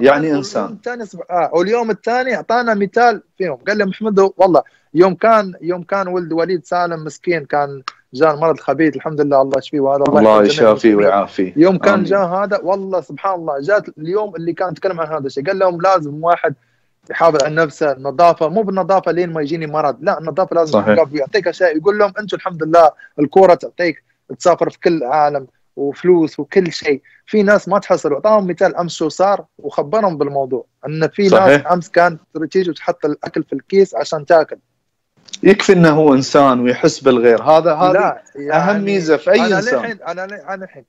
يعني إنسان. الثاني آه واليوم الثاني أعطانا مثال فيهم. قال لي محمد والله يوم كان يوم كان ولد وليد سالم مسكين كان جاء مرض خبيث الحمد لله الله يشفيه وهذا الله, الله يشافيه ويعافيه. يوم كان جاء هذا والله سبحان الله جات اليوم اللي كان يتكلم عن هذا الشيء قال لهم لازم واحد يحافظ على نفسه النظافة مو بالنظافة لين ما يجيني مرض لا النظافة لازم. يعطيك أشياء يقول لهم أنتم الحمد لله الكورة تعطيك تسافر في كل العالم وفلوس وكل شيء. في ناس ما تحصل أعطاهم مثال أمس شو صار؟ وخبرهم بالموضوع إن في صحيح. ناس أمس كانت تيجي وتحط الأكل في الكيس عشان تاكل. يكفي إنه هو إنسان ويحس بالغير. هذا هذا يعني أهم ميزة في أي أنا إنسان. للحين أنا لي- أنا الحين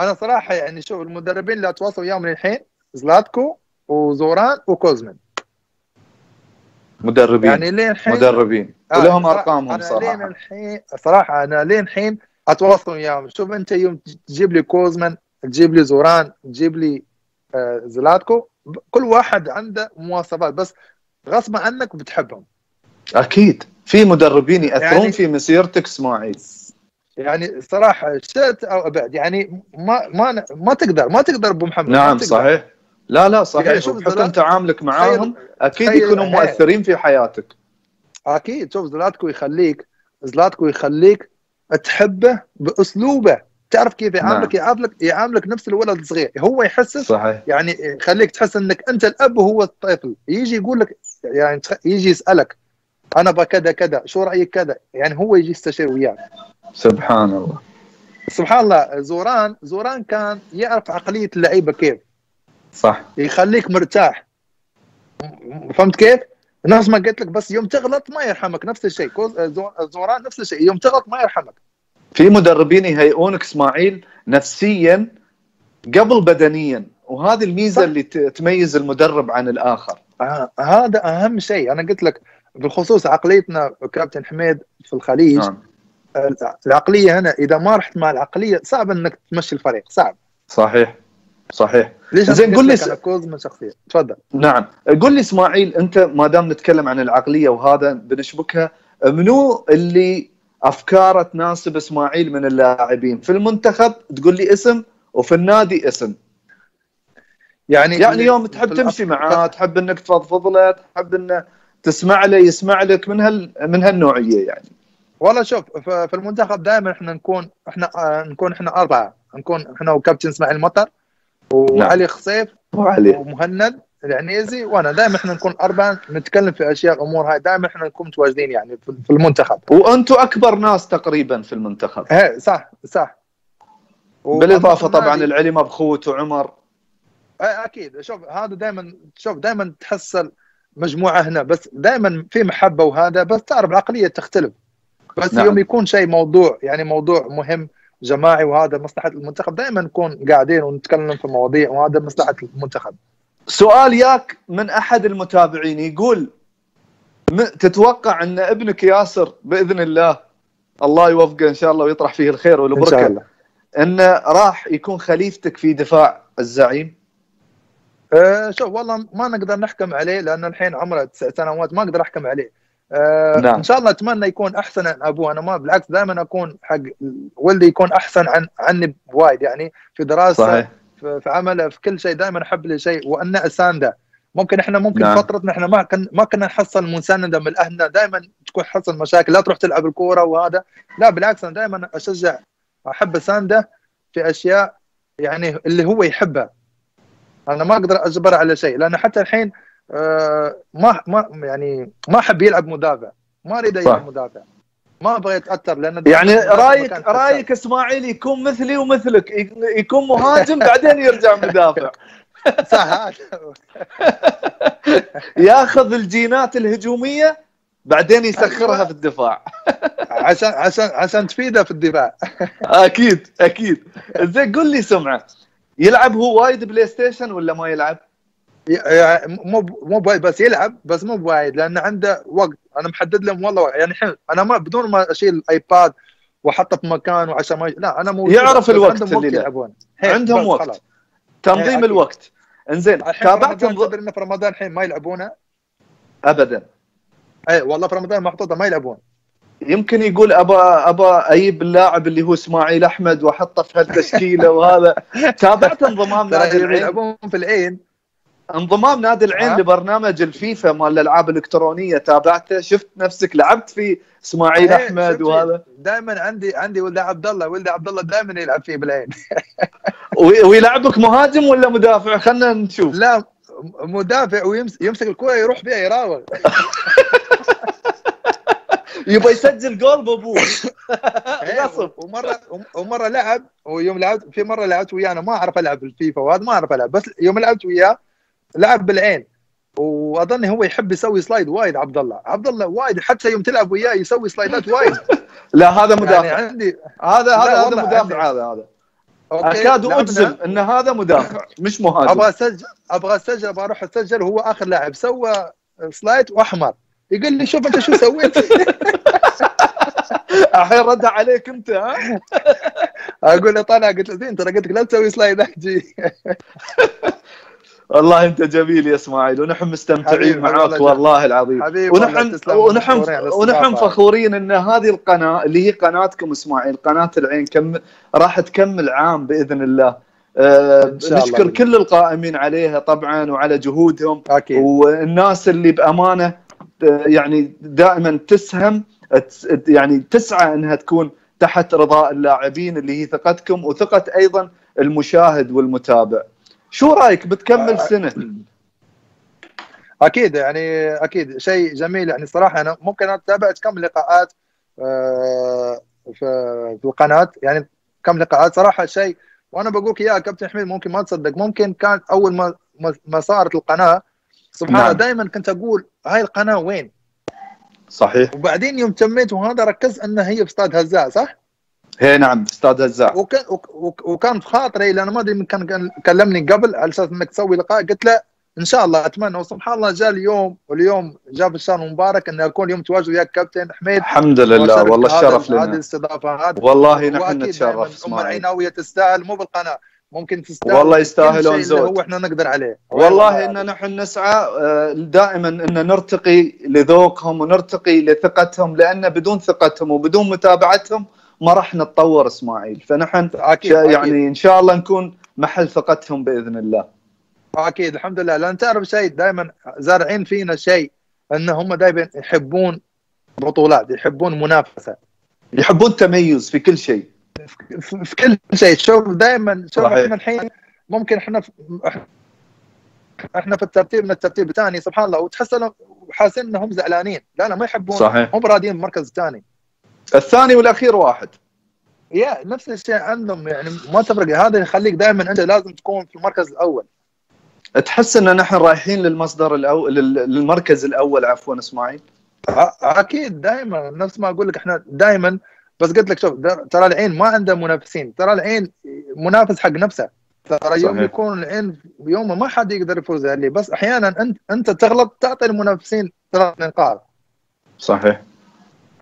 أنا صراحة يعني شوف المدربين اللي أتواصل وياهم الحين زلاتكو وزوران وكوزمن مدربين. يعني لين الحين مدربين. آه، ولهم صراحة أرقامهم أنا لين صراحة الحين صراحة أنا لين الحين أتواصل وياهم. شوف أنت يوم تجيب لي كوزمان تجيب لي زوران تجيب لي آه، زلاتكو كل واحد عنده مواصفات بس غصبا عنك بتحبهم. أكيد. في مدربين يأثرون يعني- في مسيرتك إسماعيل. يعني صراحة شئت أو ابعد يعني ما ما ما تقدر ما تقدر أبو محمد نعم. صحيح. لا لا صحيح. يعني شوف زلات- تعاملك معاهم أكيد يكونوا هي. مؤثرين في حياتك. أكيد شوف زلاتكو يخليك زلاتكو يخليك تحبه بأسلوبه. تعرف كيف يعاملك؟ يعاملك يعاملك نفس الولد الصغير. هو يحسس صحيح. يعني يخليك تحس إنك أنت الأب وهو الطفل. يجي يقول لك يعني يجي يسألك أنا بكذا كذا شو رأيك كذا؟ يعني هو يجي يستشير وياك. سبحان الله. سبحان الله زوران زوران كان يعرف عقلية اللعيبة كيف. صح. يخليك مرتاح. فهمت كيف؟ نفس ما قلت لك بس يوم تغلط ما يرحمك نفس الشيء. زوران نفس الشيء يوم تغلط ما يرحمك. في مدربين يهيئونك إسماعيل نفسيا قبل بدنيا وهذه الميزة صح. اللي تميز المدرب عن الآخر. آه هذا أهم شيء. أنا قلت لك بالخصوص عقليتنا كابتن حميد في الخليج نعم. آه، العقلية هنا إذا ما رحت مع العقلية صعب إنك تمشي الفريق صعب. صحيح صحيح. زين، قل لي س- كوز من شخصية؟ تفضل. نعم. قل لي إسماعيل أنت ما دام نتكلم عن العقلية وهذا بنشبكها منو اللي افكاره تناسب إسماعيل من اللاعبين؟ في المنتخب تقول لي اسم وفي النادي اسم. يعني يعني يوم تحب تمشي معاه تحب إنك تفضفض له تحب إنه تسمع له يسمع لك من هال من هالنوعية يعني. والله شوف في المنتخب دائما إحنا نكون إحنا آه، نكون إحنا أربعة. نكون إحنا وكابتن إسماعيل مطر وعلي خصيف وعلي. ومهند العنيزي وأنا دائما إحنا نكون أربعة. نتكلم في أشياء الأمور هاي دائما إحنا نكون متواجدين يعني في المنتخب. وأنتم أكبر ناس تقريبا في المنتخب. إيه صح صح. بالإضافة طبعا العلي مبخوت وعمر. إيه أكيد. شوف هذا دائما شوف دائما تحصل مجموعة هنا بس دائما في محبة وهذا بس تعرف العقلية تختلف. بس نعم. يوم يكون شيء موضوع يعني موضوع مهم جماعي وهذا مصلحة المنتخب. دائما نكون قاعدين ونتكلم في مواضيع وهذا مصلحة المنتخب. سؤال ياك من أحد المتابعين يقول تتوقع أن ابنك ياسر بإذن الله الله يوفقه إن شاء الله ويطرح فيه الخير إن شاء والبركه الله. انه راح يكون خليفتك في دفاع الزعيم؟ أه شوف والله ما نقدر نحكم عليه لأن الحين عمره تسع سنوات ما أقدر أحكم عليه. أه نعم. إن شاء الله أتمنى يكون أحسن عن أبوه. أنا ما بالعكس دائما أكون حق ولدي يكون أحسن عن عني بوايد. يعني في دراسة صحيح. في عمله في كل شيء دائما أحب له شيء. وان اسانده ممكن إحنا ممكن. نعم. فترتنا إحنا ما كن ما كنا نحصل مساندة من أهلنا. دائما تكون حصل مشاكل. لا تروح تلعب الكورة وهذا. لا بالعكس أنا دائما أشجع أحب اسانده في أشياء يعني اللي هو يحبها. أنا ما أقدر أجبر على شيء لأن حتى الحين آه، ما ما يعني ما أحب يلعب مدافع ما أريد. يلعب مدافع ما أبغى يتأثر لأن يعني رأيك. رأيك إسماعيل يكون مثلي ومثلك يكون مهاجم بعدين يرجع مدافع صح. ياخذ الجينات الهجومية بعدين يسخرها في الدفاع عشان عشان عشان تفيده في الدفاع أكيد أكيد زين قل لي سمعه يلعب هو وايد PlayStation ولا ما يلعب؟ يعني مو مو بس يلعب بس مو بوايد لأن عنده وقت أنا محدد لهم والله. يعني الحين أنا ما بدون ما أشيل ال iPad وأحطه في مكان وعشان ما لا أنا موجود يعرف الوقت عندهم وقت اللي. يلعبون عندهم وقت. خلاص. تنظيم أكيد. الوقت إنزين تابعت. تدري انه في رمضان الحين ما يلعبونه ابدا اي والله في رمضان محطوطة ما يلعبون يمكن يقول ابا أبا أجيب اللاعب اللي هو إسماعيل أحمد وأحطه في هالتشكيلة وهذا. تابعت انضمام نادي العين. يلعبون في العين. انضمام نادي العين ها؟ لبرنامج الفيفا مال الألعاب الإلكترونية. تابعته. شفت نفسك لعبت في إسماعيل إيه، أحمد وهذا. دائما عندي عندي ولد عبد الله. ولد عبد الله دائما يلعب فيه بالعين. وي- ويلعبك مهاجم ولا مدافع؟ خلينا نشوف. لا مدافع ويمسك الكوره يروح فيها يراوغ. يبغى يسجل جول بابوه. إيه، غصب. ومره ومرة لعب ويوم لعبت في مرة لعبت وياه أنا ما أعرف ألعب الفيفا وهذا ما أعرف ألعب بس يوم لعبت وياه لعب بالعين. وأظن هو يحب يسوي slide وايد عبد الله. عبد الله وايد حتى يوم تلعب وياه يسوي slide ات وايد. لا هذا مدافع. يعني عندي هذا هذا هذا مدافع. هذا هذا اكاد اجزم إن هذا مدافع مش مهاجم. أبغى اسجل أبغى أسجل أبغى أروح أسجل وهو آخر لاعب سوى slide وأحمر. يقول لي شوف انت شو سويت. الحين رد عليك انت ها؟ أقول له طالع قلت له زين ترى قلت لك لا تسوي slide احجي والله انت جميل يا اسماعيل ونحن مستمتعين معاك والله العظيم. ونحن ونحن الاستضافة. ونحن فخورين إن هذه القناة اللي هي قناتكم اسماعيل قناة العين كم راح تكمل عام بإذن الله. آه،. نشكر كل القائمين عليها طبعا وعلى جهودهم. أكيد. والناس اللي بأمانة يعني دائما تسهم تس- يعني تسعى إنها تكون تحت رضاء اللاعبين اللي هي ثقتكم وثقة أيضا المشاهد والمتابع. شو رأيك بتكمل آه، سنة؟ أكيد يعني أكيد شيء جميل يعني صراحة أنا ممكن تابعت كم لقاءات آه، في في القناة يعني كم لقاءات صراحة شيء وأنا بقول لك اياها كابتن حميد ممكن ما تصدق ممكن كانت أول ما- ما صارت القناة سبحان الله نعم. دائما كنت أقول هاي القناة وين؟ صحيح؟ وبعدين يوم تميت وهذا ركزت انها هي في استاد هزاع صح؟ هي نعم أستاذ هزاع وكان وك- وك- وكان في خاطري لأن ما أدري من كان كلمني قبل على أساس إنك تسوي لقاء قلت له إن شاء الله أتمنى وسبحان الله جاء اليوم واليوم جاء في الشهر المبارك ان اكون اليوم تواجد وياك كابتن حميد الحمد لله والله الشرف هذه لنا الاستضافة هذه والله نحن نتشرف إسماعيل العيناويه تستاهل مو بالقناة ممكن تستاهل والله يستاهلون زود. هو إحنا نقدر عليه. والله ان نحن نسعى آه، دائما إن نرتقي لذوقهم ونرتقي لثقتهم لأن بدون ثقتهم وبدون متابعتهم ما راح نتطور إسماعيل. فنحن أكيد شا- يعني يعني إن شاء الله نكون محل ثقتهم بإذن الله. أكيد الحمد لله. لأن تعرف شيء دائما زارعين فينا شيء إن هم دائما يحبون بطولات يحبون منافسة. يحبون التميز في كل شيء. في في كل شيء. شوف دائما شوف. إحنا الحين ممكن إحنا إحنا في الترتيب من الترتيب الثاني سبحان الله وتحس حاسين إنهم زعلانين. لا لا ما يحبون صحيح. هم راضيين بالمركز الثاني. الثاني والأخير واحد. يا نفس الشيء عندهم يعني ما تفرق. هذا يخليك دائما أنت لازم تكون في المركز الأول. تحس إن نحن رايحين للمصدر الأول للمركز الأول عفوا إسماعيل. أكيد دائما نفس ما أقول لك إحنا دائما بس قلت لك شوف ترى العين ما عنده منافسين. ترى العين منافس حق نفسه. ترى يوم. يكون العين يوم ما حد يقدر يفوز عليه بس أحيانا انت أنت تغلط تعطي المنافسين ثلاث نقاط. صحيح.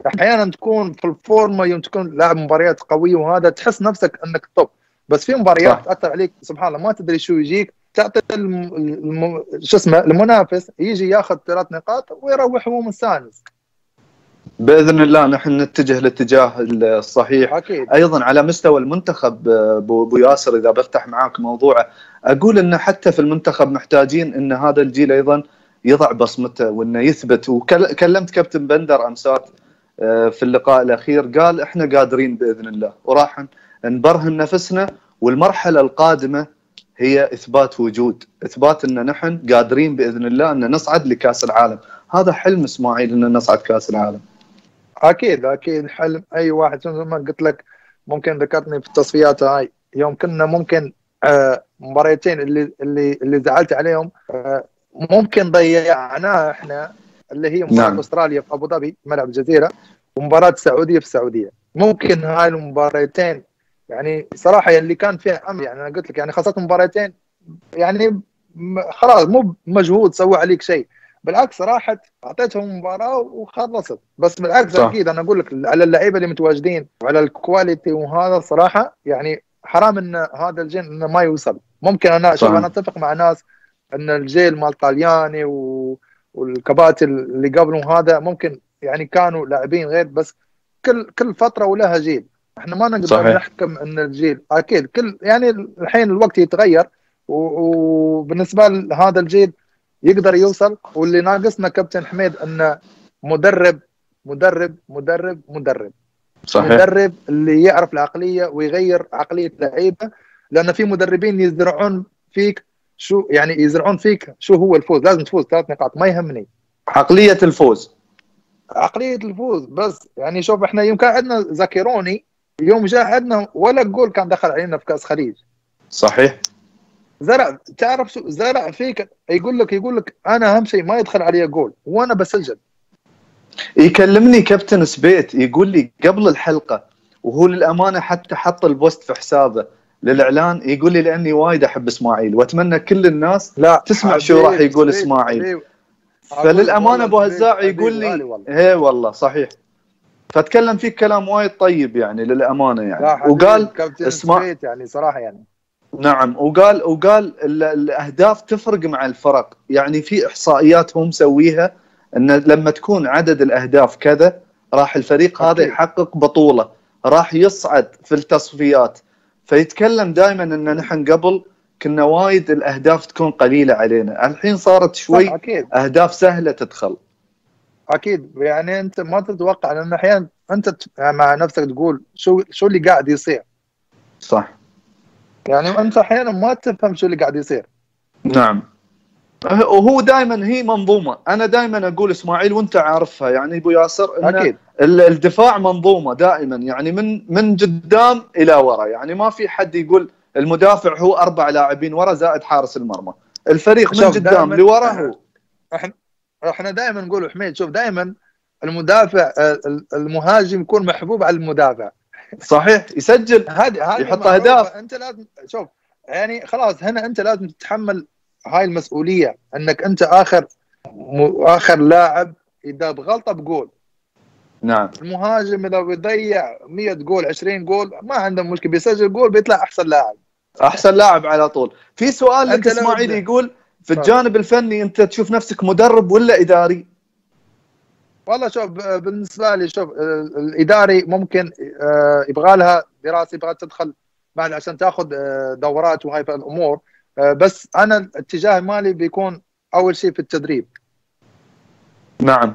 أحيانا تكون في الفورمة يوم تكون لاعب مباريات قويه وهذا تحس نفسك أنك توب. بس في مباريات صح. تأثر عليك سبحان الله ما تدري شو يجيك. تعطي الم... الم... شو اسمه المنافس يجي ياخذ ثلاث نقاط ويروح هو مستانس. بإذن الله نحن نتجه الاتجاه الصحيح. أكيد. أيضا على مستوى المنتخب آه، ابو ياسر إذا بفتح معاك موضوعه أقول إن حتى في المنتخب محتاجين إن هذا الجيل أيضا يضع بصمته وإنه يثبت. وكلمت كابتن بندر أمسات آه، في اللقاء الأخير قال إحنا قادرين بإذن الله وراح نبرهن نفسنا والمرحلة القادمة هي إثبات وجود إثبات إن نحن قادرين بإذن الله إن نصعد لكأس العالم. هذا حلم إسماعيل إن نصعد كأس العالم. أكيد أكيد. حلم. أي واحد زي ما قلت لك ممكن ذكرتني في التصفيات هاي. يوم كنا ممكن آه، مباريتين اللي اللي اللي زعلت عليهم آه، ممكن ضيعناها إحنا اللي هي مباراة نعم. أستراليا في أبو ظبي ملعب الجزيرة ومباراة السعوديه في السعوديه ممكن هاي المباريتين يعني صراحة اللي كان فيها أمل يعني أنا قلت لك يعني خاصة مباريتين يعني خلاص مو مجهود سوى عليك شيء. بالعكس راحت أعطيتهم مباراة وخلصت بس بالعكس صح. أكيد أنا أقول لك على اللعيبة اللي متواجدين وعلى الكواليتي وهذا صراحة يعني حرام إن هذا الجيل إنه ما يوصل ممكن أنا شوف. أنا أتفق مع ناس إن الجيل مال طالياني و... والكباتن اللي قبلهم هذا ممكن يعني كانوا لاعبين غير بس كل كل فترة ولها جيل إحنا ما نقدر صحيح. نحكم إن الجيل أكيد كل يعني الحين الوقت يتغير وبالنسبة لهذا الجيل يقدر يوصل واللي ناقصنا كابتن حميد إنه مدرب مدرب مدرب مدرب. صحيح. مدرب اللي يعرف العقلية ويغير عقلية لعيبة لأن في مدربين يزرعون فيك شو يعني يزرعون فيك شو هو الفوز. لازم تفوز ثلاث نقاط ما يهمني. عقلية الفوز. عقلية الفوز بس يعني شوف إحنا يوم كان عندنا زاكيروني يوم جاء عندنا ولا جول كان دخل علينا في كأس خليج. صحيح. زرع تعرف شو زرع فيك يقول لك يقول لك أنا أهم شيء ما يدخل علي جول وأنا بسجل. يكلمني كابتن سبيت يقول لي قبل الحلقة وهو للأمانة حتى حط ال post في حسابه للإعلان يقول لي لأني وايد أحب إسماعيل وأتمنى كل الناس لا تسمع شو راح يقول إسماعيل. فللأمانة أبو هزاع يقول لي إيه والله. صحيح. فتكلم فيك كلام وايد طيب يعني للأمانة يعني. وقال اسمع يعني صراحة يعني. نعم. وقال وقال الأهداف تفرق مع الفرق. يعني في إحصائيات هو مسويها إن لما تكون عدد الأهداف كذا راح الفريق هذا يحقق بطولة. راح يصعد في التصفيات. فيتكلم دائما إن نحن قبل كنا وايد الأهداف تكون قليلة علينا. الحين صارت شوي أكيد. أهداف سهلة تدخل. أكيد. يعني أنت ما تتوقع لأن أحيانا أنت مع نفسك تقول شو شو اللي قاعد يصير. صح. يعني انت أحيانا ما تفهم شو اللي قاعد يصير. نعم. وهو دائما هي منظومة. أنا دائما أقول إسماعيل وأنت عارفها. يعني أبو ياسر إن أكيد. الدفاع منظومة دائما. يعني من من قدام إلى ورا. يعني ما في حد يقول المدافع هو أربع لاعبين ورا زائد حارس المرمى. الفريق من قدام لورا هو. إحنا إحنا دائما نقول حميد شوف دائما المدافع المهاجم يكون محبوب على المدافع. صحيح. يسجل. هذه يحط أهداف. أنت لازم شوف يعني خلاص هنا أنت لازم تتحمل هاي المسؤولية أنك أنت آخر آخر لاعب إذا بغلطة بجول. نعم. المهاجم اذا بيضيع 100 جول 20 جول ما عنده مشكلة بيسجل جول بيطلع أحسن لاعب. أحسن لاعب على طول. في سؤال لك إسماعيل يقول في الجانب الفني أنت تشوف نفسك مدرب ولا إداري؟ والله شوف بالنسبة لي شوف الإداري ممكن آه، يبغى لها دراسة يبغى تدخل بعد عشان تاخذ آه، دورات وهاي الأمور. آه، بس أنا الاتجاه مالي بيكون أول شيء في التدريب. نعم.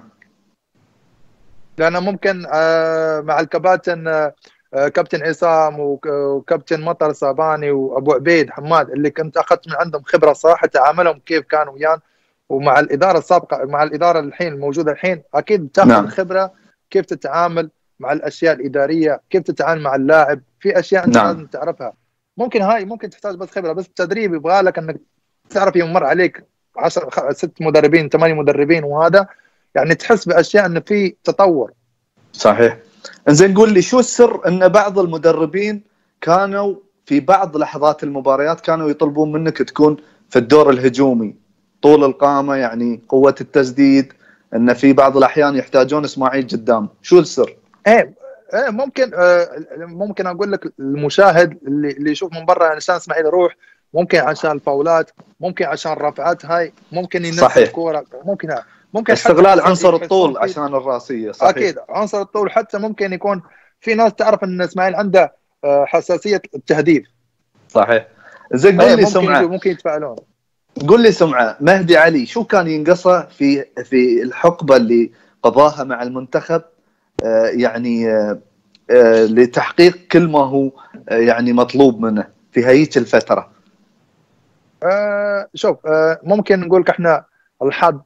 لأنه ممكن آه، مع الكباتن آه، كابتن عصام وكابتن مطر صاباني وأبو عبيد حماد اللي كنت أخذت من عندهم خبرة صراحة تعاملهم كيف كانوا ويان ومع الإدارة السابقة مع الإدارة الحين الموجودة الحين أكيد تاخذ نعم. خبره كيف تتعامل مع الأشياء الإدارية كيف تتعامل مع اللاعب. في أشياء أنت نعم. لازم تعرفها. ممكن هاي ممكن تحتاج بس خبرة بس التدريب يبغى لك إنك تعرف يوم مر عليك 10 ست مدربين ثمانية مدربين وهذا يعني تحس بأشياء انه في تطور. صحيح. إنزين قول لي شو السر إن بعض المدربين كانوا في بعض لحظات المباريات كانوا يطلبون منك تكون في الدور الهجومي؟ طول القامة يعني قوة التسديد إن في بعض الأحيان يحتاجون إسماعيل قدام. شو السر؟ إيه إيه ممكن آه ممكن أقول لك المشاهد اللي اللي يشوف من برا عشان إسماعيل يروح ممكن عشان الفاولات ممكن عشان الرفعات هاي ممكن ينزل الكورة ممكن ممكن استغلال عنصر الطول عشان الرأسية صحيح. أكيد عنصر الطول حتى ممكن يكون في ناس تعرف إن إسماعيل عنده آه، حساسية التهديف صحيح. زين قول لي سمعة. ممكن يتفاعلون. قول لي سمعة مهدي علي شو كان ينقصه في في الحقبة اللي قضاها مع المنتخب؟ آه، يعني آه، آه، لتحقيق كل ما هو يعني مطلوب منه في هيك الفترة. شوف ممكن نقول لك إحنا الحظ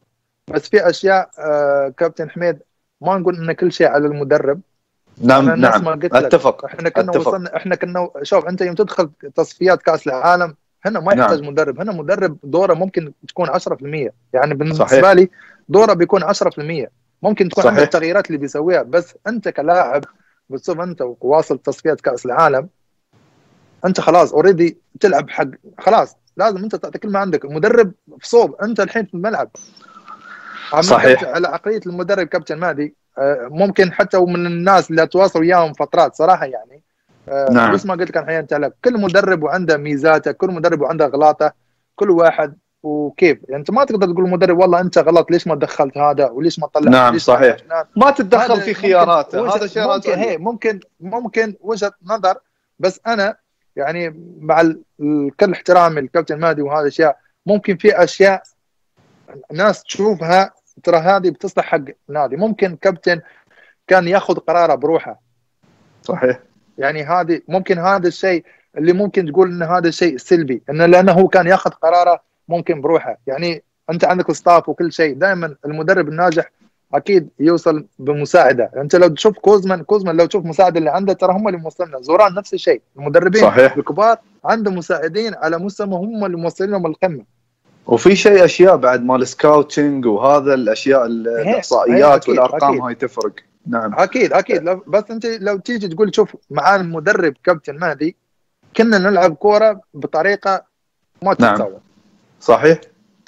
بس في أشياء كابتن حميد ما نقول إن كل شيء على المدرب. نعم نعم. ما قلت أتفق. إحنا كنا أتفق. وصلنا إحنا كنا شوف أنت يوم تدخل تصفيات كأس العالم هنا ما يحتاج نعم. مدرب. هنا مدرب دوره ممكن تكون 10% يعني بالنسبة صحيح. لي دوره بيكون 10% ممكن تكون عندك التغييرات اللي بيسويها بس أنت كلاعب بتصير أنت وواصل تصفيات كأس العالم أنت خلاص اوريدي تلعب حق خلاص لازم أنت تعطي كل ما عندك. المدرب في صوب أنت الحين في الملعب. صحيح. على عقلية المدرب كابتن مادي آه، ممكن حتى من الناس اللي اتواصل وياهم فترات صراحة يعني نعم. بس ما قلت لك الحين انت كل مدرب وعنده ميزاته كل مدرب وعنده اغلاطه كل واحد وكيف. يعني أنت ما تقدر تقول المدرب والله أنت غلط ليش ما دخلت هذا؟ وليش ما طلعت؟ نعم صحيح. ما تتدخل في خياراته هذا شيء ممكن هي ممكن ممكن وجهة نظر. بس أنا يعني مع كل احترامي للكابتن مهدي وهذه الاشياء ممكن في أشياء ناس تشوفها ترى هذه بتصلح حق نادي. ممكن كابتن كان ياخذ قراره بروحه. صحيح. يعني هذه ممكن هذا الشيء اللي ممكن تقول إن هذا الشيء سلبي إنه لأنه هو كان ياخذ قراره ممكن بروحه. يعني أنت عندك ال staff وكل شيء دائما المدرب الناجح أكيد يوصل بمساعدة. أنت لو تشوف كوزمان كوزمان لو تشوف مساعد اللي عنده ترى هم اللي موصلنا. زوران نفس الشيء. المدربين صحيح. الكبار عنده مساعدين على مستوى هم اللي موصلينهم القمة. وفي شيء أشياء بعد مال scouting وهذا الأشياء الإحصائيات أكيد، والأرقام أكيد. هاي تفرق. نعم. أكيد أكيد. لو بس أنت لو تيجي تقول شوف معانا المدرب كابتن مهدي كنا نلعب كورة بطريقة ما نعم. تتصور صحيح.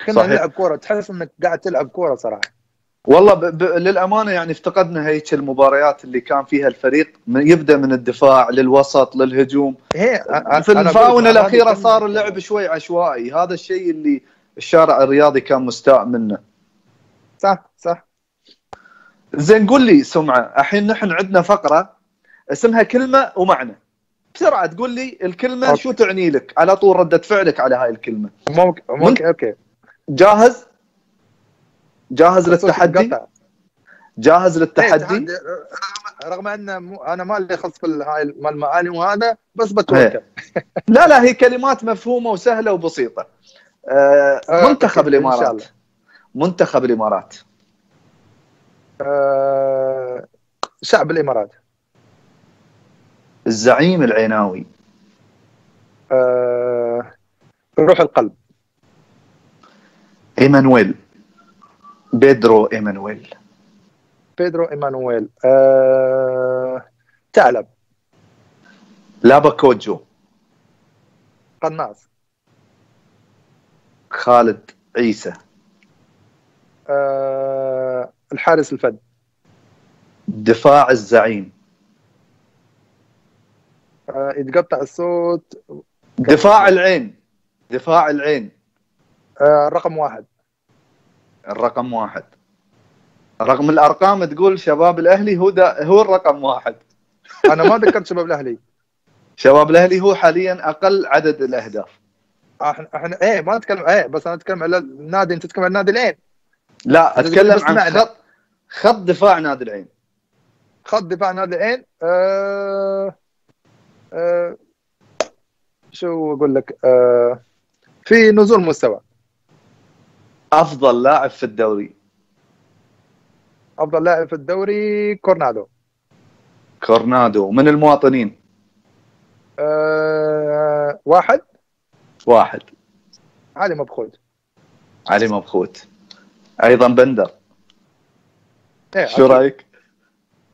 كنا صحيح. نلعب كورة. تحس إنك قاعد تلعب كورة صراحة. والله ب... ب... للأمانة يعني افتقدنا هيك المباريات اللي كان فيها الفريق من يبدأ من الدفاع للوسط للهجوم. هي في الفاونه الأخيرة صار اللعب شوي عشوائي. هذا الشيء اللي الشارع الرياضي كان مستاء منه. صح. زين قول لي سمعة. الحين نحن عندنا فقرة اسمها كلمة ومعنى. بسرعة تقول لي الكلمة okay. شو تعني لك؟ على طول ردة فعلك على هاي الكلمة. ممكن ممكن okay. جاهز؟ جاهز للتحدي. جاهز إيه، للتحدي تحدي. رغم- أن أنا ما لي خص في هاي ال- مال المعالم وهذا بس بتوكل. لا لا هي كلمات مفهومة وسهلة وبسيطة. آه آه، منتخب الإمارات. منتخب الإمارات. آه، شعب الإمارات. الزعيم العيناوي. آه، روح القلب. إيمانويل. بيدرو إيمانويل. بيدرو إيمانويل. آه، ثعلب. لابا كوجو. قناص. خالد عيسى. آه، الحارس الفد دفاع الزعيم. آه، يتقطع الصوت. دفاع العين. دفاع العين. آه، رقم واحد. الرقم واحد. رغم الأرقام تقول شباب الأهلي هو هو الرقم واحد. أنا ما ذكرت شباب الأهلي. شباب الأهلي هو حاليا أقل عدد الأهداف. إحنا إحنا إيه ما نتكلم إيه بس أنا أتكلم على النادي. أنت تتكلم عن النادي العين لا أتكلم عن. خط خط دفاع نادي العين. خط دفاع نادي العين آه آه شو أقول لك؟ آه في نزول مستوى. أفضل لاعب في الدوري. أفضل لاعب في الدوري كورنادو. كورنادو من المواطنين؟ آه واحد. واحد. علي مبخوت. علي مبخوت. أيضا بندر. إيه شو أكيد. رأيك؟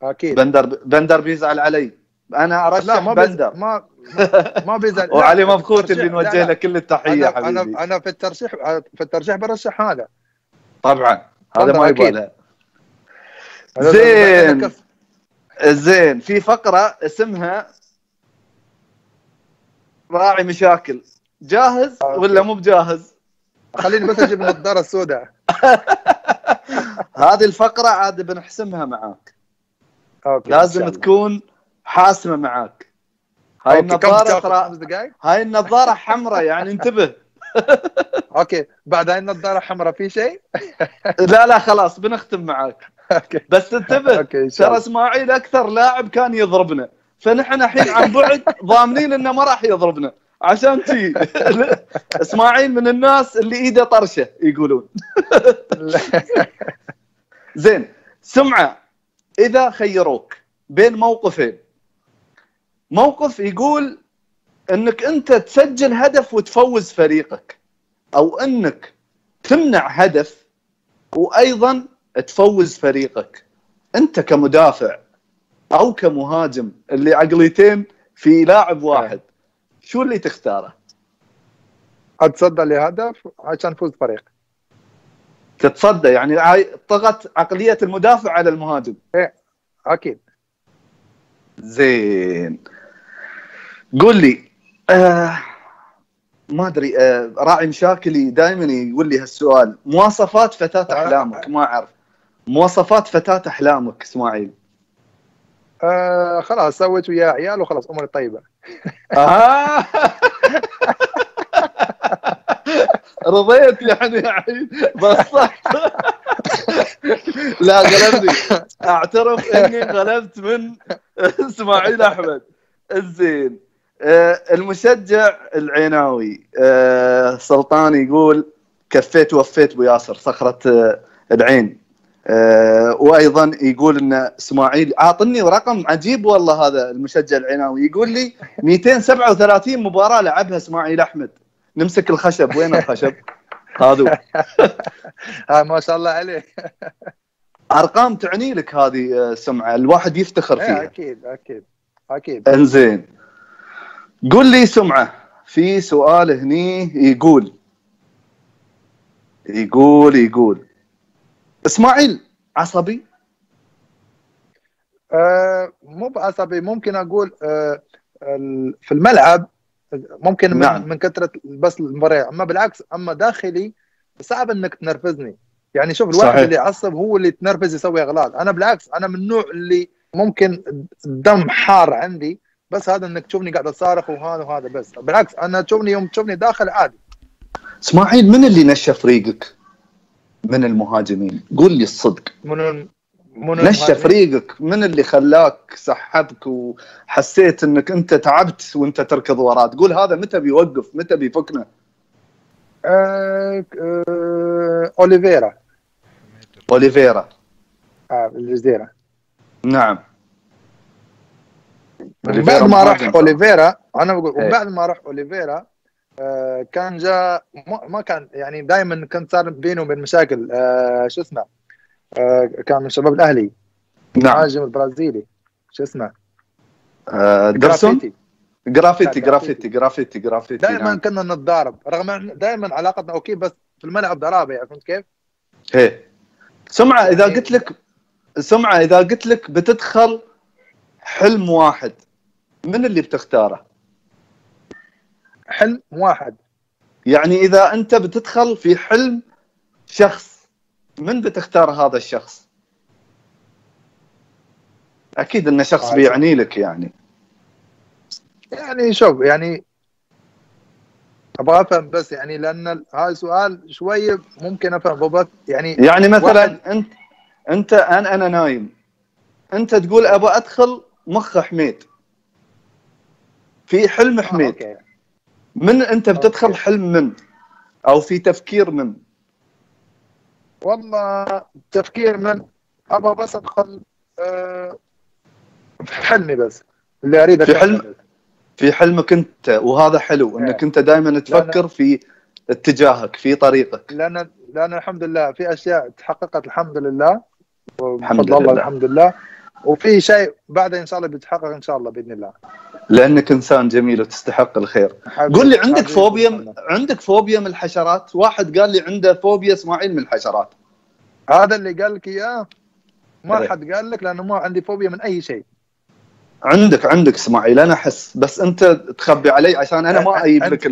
أكيد. بندر بندر بيزعل علي. أنا أرشح لا ما. بندر. ما ما بيزعل. وعلي مبخوت اللي نوجه. له كل التحية أنا حبيبي. أنا أنا في الترشيح في الترشيح برشح هذا. طبعا. هذا ما. يبغى زين. زين. في فقرة اسمها راعي مشاكل. جاهز. ولا مو بجاهز؟ خليني بس أجيب النظاره السوداء. هذه الفقرة عاد بنحسمها معاك. okay لازم. تكون حاسمة معاك. هاي okay، النظارة؟ ترى هاي النظارة حمراء يعني انتبه. okay بعد هاي النظارة حمراء في شيء؟ لا لا خلاص بنختم معاك. okay. بس انتبه ترى إسماعيل أكثر لاعب كان يضربنا. فنحن الحين عن بعد ضامنين إنه ما راح يضربنا. عشان تي. إسماعيل من الناس اللي إيده طرشه يقولون. زين سمعة إذا خيروك بين موقفين. موقف يقول إنك أنت تسجل هدف وتفوز فريقك أو إنك تمنع هدف وأيضا تفوز فريقك. أنت كمدافع أو كمهاجم اللي عقليتين في لاعب واحد شو اللي تختاره؟ أتصدى لهدف عشان فوز فريق. تتصدى يعني هاي طغت عقلية المدافع على المهاجم. أكيد. زين. قول لي آه ما أدري آه راعي مشاكلي دائما يقول لي هالسؤال مواصفات فتاة أحلامك؟ ما أعرف. مواصفات فتاة أحلامك إسماعيل؟ آه خلاص سويت وياه عيال وخلاص أموري طيبة. آه. رضيت يعني يعني بس لا غلبني اعترف إني غلبت من إسماعيل أحمد. الزين المشجع العيناوي سلطان يقول كفيت وفيت أبو ياسر صخرة العين. وأيضا يقول إن إسماعيل عاطني رقم عجيب والله هذا المشجع العناوي يقول لي 237 مباراة لعبها إسماعيل أحمد. نمسك الخشب. وين الخشب؟ هذا ها ما شاء الله عليه أرقام تعني لك هذه آه، سمعة. الواحد يفتخر إيه، فيها. أكيد أكيد أكيد. إنزين. قول لي سمعة. في سؤال هني يقول يقول يقول. إسماعيل عصبي؟ آه مو بعصبي. ممكن أقول ال- في الملعب ممكن من, نعم. من كثرة بس المباريات أما بالعكس أما داخلي صعب إنك تنرفزني. يعني شوف الواحد صحيح. اللي يعصب هو اللي يتنرفز يسوي إغلاط. أنا بالعكس أنا من النوع اللي ممكن الدم حار عندي بس هذا إنك تشوفني قاعد اصارخ وهذا وهذا بس. بالعكس أنا تشوفني يوم تشوفني داخل عادي. إسماعيل من اللي نشى فريقك من المهاجمين؟ قول لي الصدق. من المهاجمين. فريقك. من اللي خلاك سحبك وحسيت إنك أنت تعبت وأنت تركض وراه؟ تقول هذا متى بيوقف؟ متى بيفكنا؟ آه آه أوليفيرا. أوليفيرا. آه الجزيرة. نعم. بعد ما. راح أوليفيرا أنا بقول إيه. بعد ما راح أوليفيرا آه، كان جاء ما ما كان يعني دائما كنت صار بينه وبين مشاكل آه، شو اسمه كان من شباب الأهلي. نعم. البرازيلي. شو اسمه؟ آه، درسون؟ جرافيتي. جرافيتي. جرافيتي جرافيتي دائما نعم. كنا نتضارب. رغم دائما علاقتنا okay بس في الملعب ضرابه يعني فهمت كيف؟ إيه سمعة إذا يعني- قلت لك سمعة إذا قلت لك بتدخل حلم واحد من اللي بتختاره؟ حلم واحد. يعني إذا أنت بتدخل في حلم شخص من بتختار هذا الشخص؟ أكيد انه شخص آه، بيعني لك يعني. يعني شوف يعني أبغى أفهم بس يعني لأن هذا سؤال شوية ممكن أفهم بالضبط يعني يعني مثلا واحد- انت أنت أنا أنا نايم. أنت تقول أبغى أدخل مخ حميد. في حلم آه، حميد. okay. من أنت بتدخل okay. حلم من؟ أو في تفكير من؟ والله تفكير من أبغى بس ادخل آه، في حلمي بس اللي اريد في حلم-. في حلمك انت وهذا حلو انك إيه. انت دائما تفكر في اتجاهك في طريقك لأن لأن الحمد لله في أشياء تحققت الحمد لله الحمد الله لله. الحمد لله وفي شيء بعده إن شاء الله بيتحقق إن شاء الله بإذن الله لأنك إنسان جميل وتستحق الخير. قول لي عندك فوبيا. عندك فوبيا من الحشرات؟ واحد قال لي عنده فوبيا إسماعيل من الحشرات. هذا اللي قال لك إياه؟ ما إيه. حد قال لك؟ لأنه ما عندي فوبيا من أي شيء. عندك عندك إسماعيل أنا أحس. بس أنت تخبي علي عشان أنا ما أجيب لك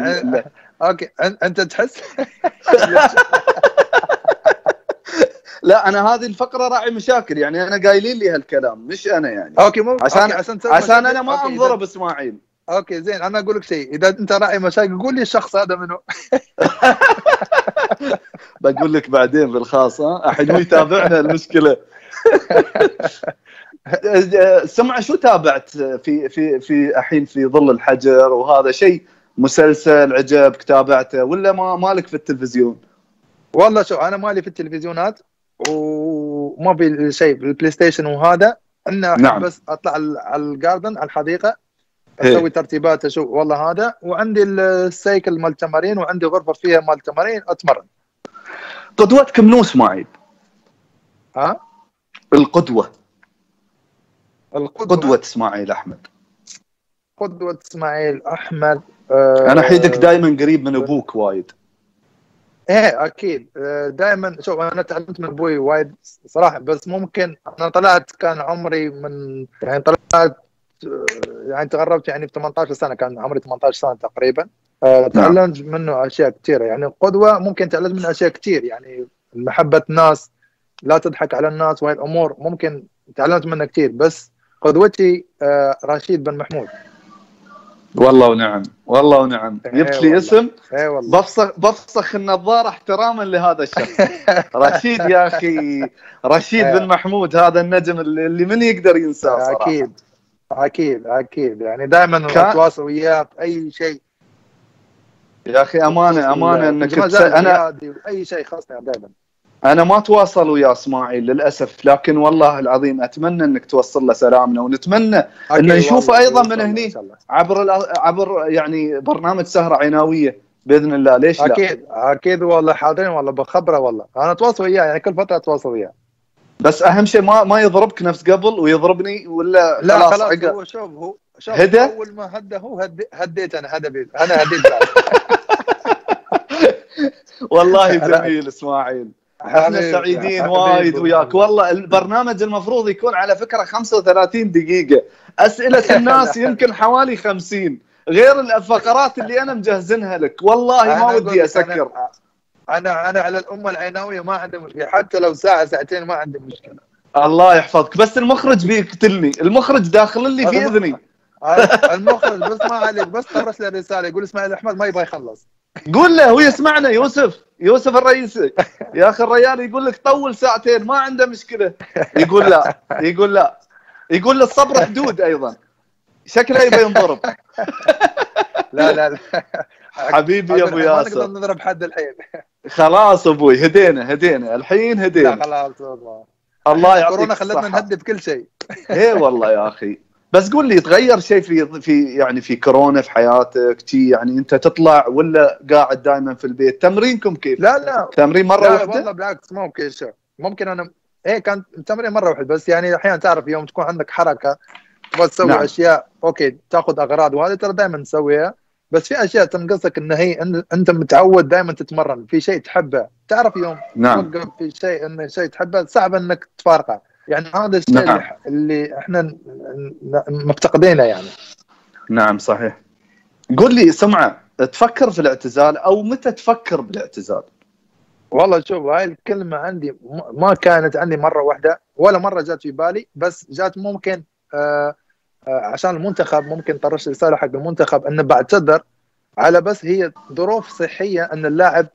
okay أنت تحس؟ لا أنا هذه الفقرة راعي مشاكل يعني أنا قايلين لي هالكلام مش أنا يعني. okay مو عشان- okay، عشان عشان. أنا ما انضرب اسماعيل إذا- okay زين أنا أقول لك شيء. إذا أنت راعي مشاكل قول لي الشخص هذا منو. بقول لك بعدين بالخاص ها؟ الحين يتابعنا المشكلة. سمع شو تابعت في في في الحين في ظل الحجر وهذا شيء؟ مسلسل عجبك تابعته ولا ما مالك في التلفزيون؟ والله شو أنا مالي في التلفزيونات. وما في شيء بالبلاي ستيشن وهذا أنا نعم. بس أطلع على ال garden على الحديقة إيه. أسوي ترتيبات أشوف والله هذا وعندي السيكل مال التمارين وعندي غرفة فيها مال التمارين أتمرن قدوتك منو اسماعيل؟ ها القدوة القدوة قدوة إسماعيل أحمد قدوة إسماعيل أحمد آه أنا حيدك دائما قريب من أبوك وايد إيه أكيد. دائما شوف أنا تعلمت من أبوي وايد صراحة بس ممكن أنا طلعت كان عمري من يعني طلعت آه، يعني تغربت يعني في 18 سنة كان عمري 18 سنة تقريبا. آه، تعلمت منه أشياء كثيره يعني قدوة ممكن تعلمت منه أشياء كثير يعني محبة الناس لا تضحك على الناس وهي الأمور ممكن تعلمت منه كثير بس قدوتي آه، رشيد بن محمود. والله ونعم والله ونعم. إيه جبت لي والله. اسم؟ اي والله. بفسخ بفسخ النظاره احتراما لهذا الشخص. رشيد يا أخي رشيد إيه. بن محمود هذا النجم اللي اللي من يقدر ينساه صراحة. أكيد أكيد أكيد. يعني دائما اتواصل وياه في أي شيء. يا أخي أمانة أمانة إنك أنا واي شيء خاصني دائما. أنا ما تواصل ويا إسماعيل للأسف لكن والله العظيم أتمنى إنك توصل له سلامنا ونتمنى أكيد ان نشوفه أيضا من هني. عبر عبر يعني برنامج سهرة عناوية بإذن الله ليش لا؟ أكيد أكيد والله حاضرين والله بخبرة والله أنا أتواصل وياه يعني كل فترة أتواصل وياه بس أهم شيء ما ما يضربك نفس قبل ويضربني ولا لا خلاص خلاص هو شوف هو شوف هدى؟ أول ما هدى هو هدي هديت أنا هدى. أنا هديت والله. جميل إسماعيل إحنا حبيبي- سعيدين وايد وياك. والله. البرنامج المفروض يكون على فكرة 35 دقيقة. أسئلة الناس يمكن حوالي 50 غير الفقرات اللي أنا مجهزنها لك. والله ما ودي أسكر. أنا أنا على الأمة العيناوية ما عندي مشكلة. حتى لو ساعة ساعتين ما عندي مشكلة. الله يحفظك. بس المخرج بيقتلني. المخرج داخل لي في إذني. المخرج بس ما عليك. بس طرش له رساله يقول إسماعيل أحمد ما يبغى يخلص. قول له هو يسمعنا يوسف. يوسف الرئيسي. يا أخي الريال يقول لك طول ساعتين ما عنده مشكلة. يقول لا يقول لا. يقول له الصبر حدود أيضا. شكله يبي ينضرب. لا لا لا. حبيبي يا أبو ما نقدر ياسر نضرب حد الحين. خلاص أبوي هدينا هدينا. الحين لا هدينا. خلاص والله. الله يعطيك كورونا خلتنا. نهدي بكل شيء. إيه والله يا أخي. بس قول لي تغير شيء في في يعني في كورونا في حياتك؟ شي يعني انت تطلع ولا قاعد دائما في البيت؟ تمرينكم كيف؟ لا لا. تمرين مرة لا واحدة؟ والله بالعكس ممكن شو ممكن أنا إيه كان تمرين مرة واحدة بس. يعني أحيانا تعرف يوم تكون عندك حركة تبغى تسوي نعم. أشياء أوكي تاخذ أغراض وهذه ترى دائما نسويها. بس في أشياء تنقصك إن هي إن أنت متعود دائما تتمرن في شيء تحبه. تعرف يوم نعم. توقف في شيء إن شيء تحبه صعب إنك تفارقه. يعني هذا الشيء نعم. اللي, إحنا مفتقدينه يعني. نعم صحيح. قول لي سمعة تفكر في الاعتزال أو متى تفكر بالاعتزال؟ والله شوف هاي الكلمة عندي ما كانت عندي مرة واحدة ولا مرة جات في بالي بس جات ممكن آه آه عشان المنتخب ممكن طرش رسالة حق المنتخب إنه بعتذر على بس هي ظروف صحية إن اللاعب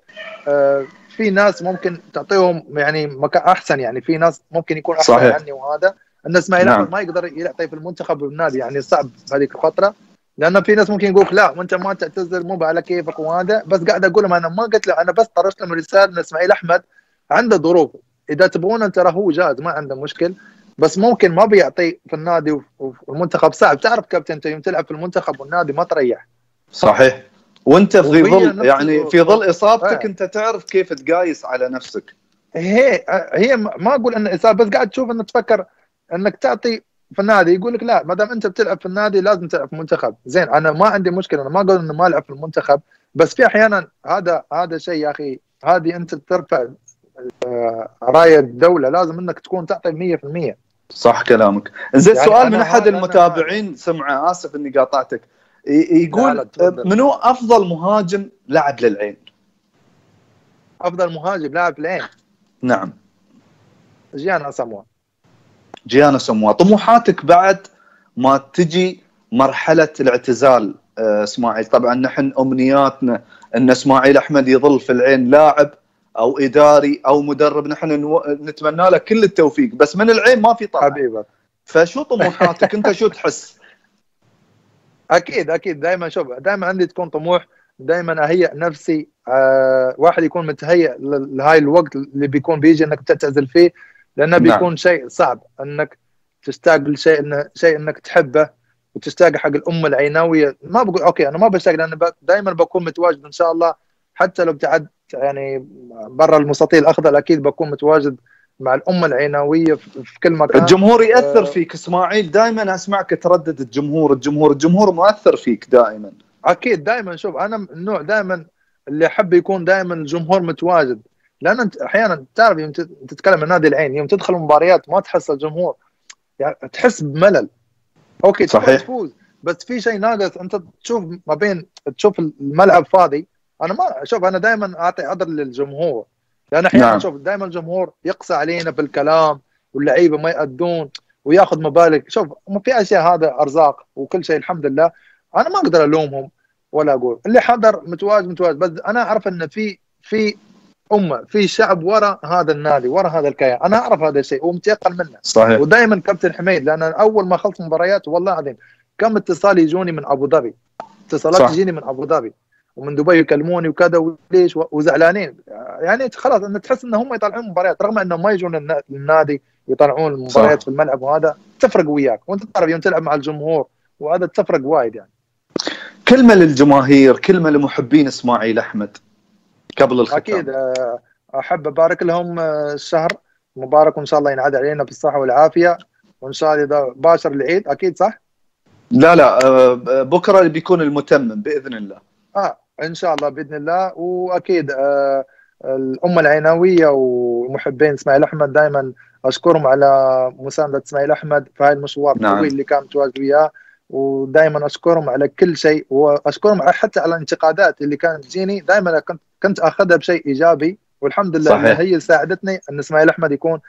آه في ناس ممكن تعطيهم يعني مكان أحسن يعني في ناس ممكن يكون أحسن صحيح. عني وهذا. ان اسماعيل نعم. ما يقدر يعطي في المنتخب والنادي يعني صعب هذيك الفترة. لأن في ناس ممكن يقولك لا وأنت ما تعتزل مو على كيفك وهذا. بس قاعد أقول لهم أنا ما قلت له أنا بس طرشت لهم رسالة إن إسماعيل أحمد عنده ظروف. إذا تبغون ترى هو جاهز ما عنده مشكل. بس ممكن ما بيعطي في النادي والمنتخب صعب. تعرف كابتن أنت يوم تلعب في المنتخب والنادي ما تريح. صحيح. وانت في وهي ظل يعني. في ظل إصابتك آه. أنت تعرف كيف تقايس على نفسك. هي هي ما أقول انه إصابة بس قاعد تشوف إنك تفكر إنك تعطي في النادي يقول لك لا ما دام أنت بتلعب في النادي لازم تلعب في المنتخب زين أنا ما عندي مشكلة أنا ما أقول إنه ما العب في المنتخب بس في أحيانا هذا هذا شيء يا أخي هذه أنت ترفع آه، رايه الدولة لازم إنك تكون تعطي 100% صح كلامك. زين يعني سؤال من أحد المتابعين سمعه آسف إني قاطعتك. يقول. منو أفضل مهاجم لعب للعين؟ أفضل مهاجم لاعب في العين نعم. جيان أساموا. جيانا سموا طموحاتك بعد ما تجي مرحلة الاعتزال آه، إسماعيل. طبعا نحن أمنياتنا إن إسماعيل أحمد يظل في العين لاعب أو إداري أو مدرب نحن نو- نتمنى له كل التوفيق. بس من العين ما في طمع حبيبك. فشو طموحاتك؟ أنت شو تحس؟ أكيد أكيد. دائما شوف دائما عندي تكون طموح. دائما أهيئ نفسي آه واحد يكون متهيئ لهاي الوقت اللي بيكون بيجي إنك تعتزل فيه لأنه نعم. بيكون شيء صعب. إنك تشتاق لشيء شيء إنك تحبه وتشتاق حق الأمة العيناويه ما بقول أوكي أنا ما بشتاق لأن دائما بكون متواجد إن شاء الله. حتى لو ابتعدت يعني برا المستطيل الاخضر أكيد بكون متواجد مع الأمة العيناويه في كل مكان. الجمهور يأثر آه. فيك إسماعيل دائما أسمعك تردد الجمهور الجمهور الجمهور مؤثر فيك دائما أكيد دائما شوف أنا النوع دائما اللي أحب يكون دائما الجمهور متواجد. لأن أنت أحيانا تعرف يوم تت- تتكلم عن نادي العين يوم تدخل مباريات ما تحس الجمهور يعني تحس بملل. أوكي صحيح. تفوز بس في شيء ناقص أنت تشوف ما بين تشوف الملعب فاضي. أنا ما شوف أنا دائما أعطي عذر للجمهور. لأن أحيانا نعم. شوف دائما الجمهور يقسى علينا بالكلام واللعيبة ما يأدون ويأخذ مبالغ. شوف في أشياء هذا أرزاق وكل شيء الحمد لله. أنا ما أقدر ألومهم ولا أقول. اللي حضر متواجد متواجد. بس أنا أعرف إن في في أمة في شعب ورا هذا النادي ورا هذا الكيان. أنا أعرف هذا الشيء ومتيقن منه. صحيح. ودائما كابتن حميد لأن أول ما خلص مباريات والله العظيم كم اتصال يجوني من أبو ظبي. اتصالات. تجيني من أبو ظبي. ومن دبي يكلموني وكذا وليش وزعلانين. يعني خلاص انه تحس إن هم يطلعون مباريات رغم إنهم ما يجون للنادي يطلعون المباريات في الملعب وهذا تفرق وياك. وأنت تعرف يوم تلعب مع الجمهور وهذا تفرق وايد يعني. كلمة للجماهير كلمة لمحبين إسماعيل أحمد قبل الختام. أكيد آه، أحب أبارك لهم آه، الشهر. مبارك وإن شاء الله ينعاد علينا بالصحة والعافية. وإن شاء الله إذا باشر العيد أكيد صح؟ لا لا آه، بكرة بيكون المتمم بإذن الله. آه إن شاء الله بإذن الله. وأكيد آه الأمة العيناويه ومحبين إسماعيل أحمد دائما أشكرهم على مساندة إسماعيل أحمد في هاي المشوار نعم. الطويل اللي كان متواجد وياه. ودائما أشكرهم على كل شيء وأشكرهم حتى على الانتقادات اللي كانت تجيني. دائما كنت كنت أخذها بشيء إيجابي. والحمد لله صحيح. هي ساعدتني إن إسماعيل أحمد يكون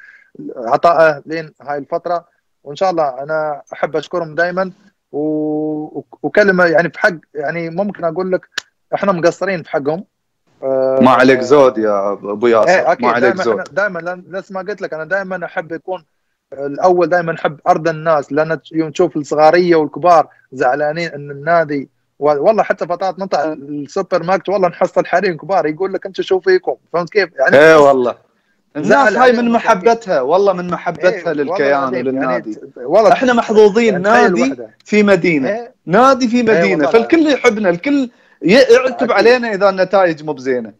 عطاءه لين هاي الفترة. وإن شاء الله أنا أحب أشكرهم دائما و... وكلمة يعني في حق يعني ممكن أقول لك إحنا مقصرين في حقهم. آه، ما عليك زود يا أبو ياسر إيه ما عليك زود. دائما نفس ما قلت لك أنا دائما أحب يكون الأول دائما أحب ارضى الناس لأن يوم تشوف الصغارية والكبار زعلانين إن النادي والله حتى فترات نطلع السوبر ماركت والله نحصل حريم كبار يقول لك أنتم شو فيكم؟ فهمت كيف؟ يعني إيه والله. الناس هاي من محبتها والله من محبتها إيه للكيان وللنادي. يعني والله إحنا محظوظين يعني نادي في مدينة. إيه. نادي في مدينة. إيه فالكل يحبنا الكل يعتب علينا إذا النتائج مو بزينة.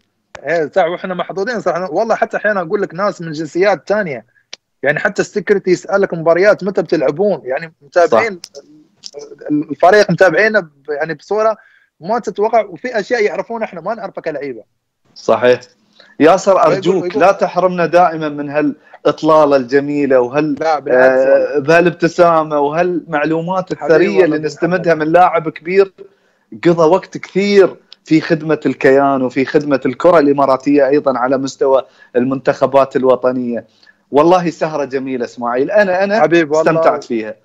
إيه صح وإحنا محظوظين صح. والله حتى أحيانا أقول لك ناس من جنسيات ثانية يعني حتى السكرتي يسألك مباريات متى بتلعبون. يعني متابعين صح. الفريق متابعينه يعني بصورة ما تتوقع وفي أشياء يعرفونها إحنا ما نعرفها كلعيبة. صحيح. ياسر أرجوك ويقول لا تحرمنا دائما من هالإطلالة الجميلة وهل آه بهالابتسامة وهالمعلومات الثرية اللي نستمدها من لاعب كبير قضى وقت كثير في خدمة الكيان وفي خدمة الكرة الإماراتية أيضا على مستوى المنتخبات الوطنية. والله سهرة جميلة إسماعيل. أنا أنا حبيب استمتعت فيها.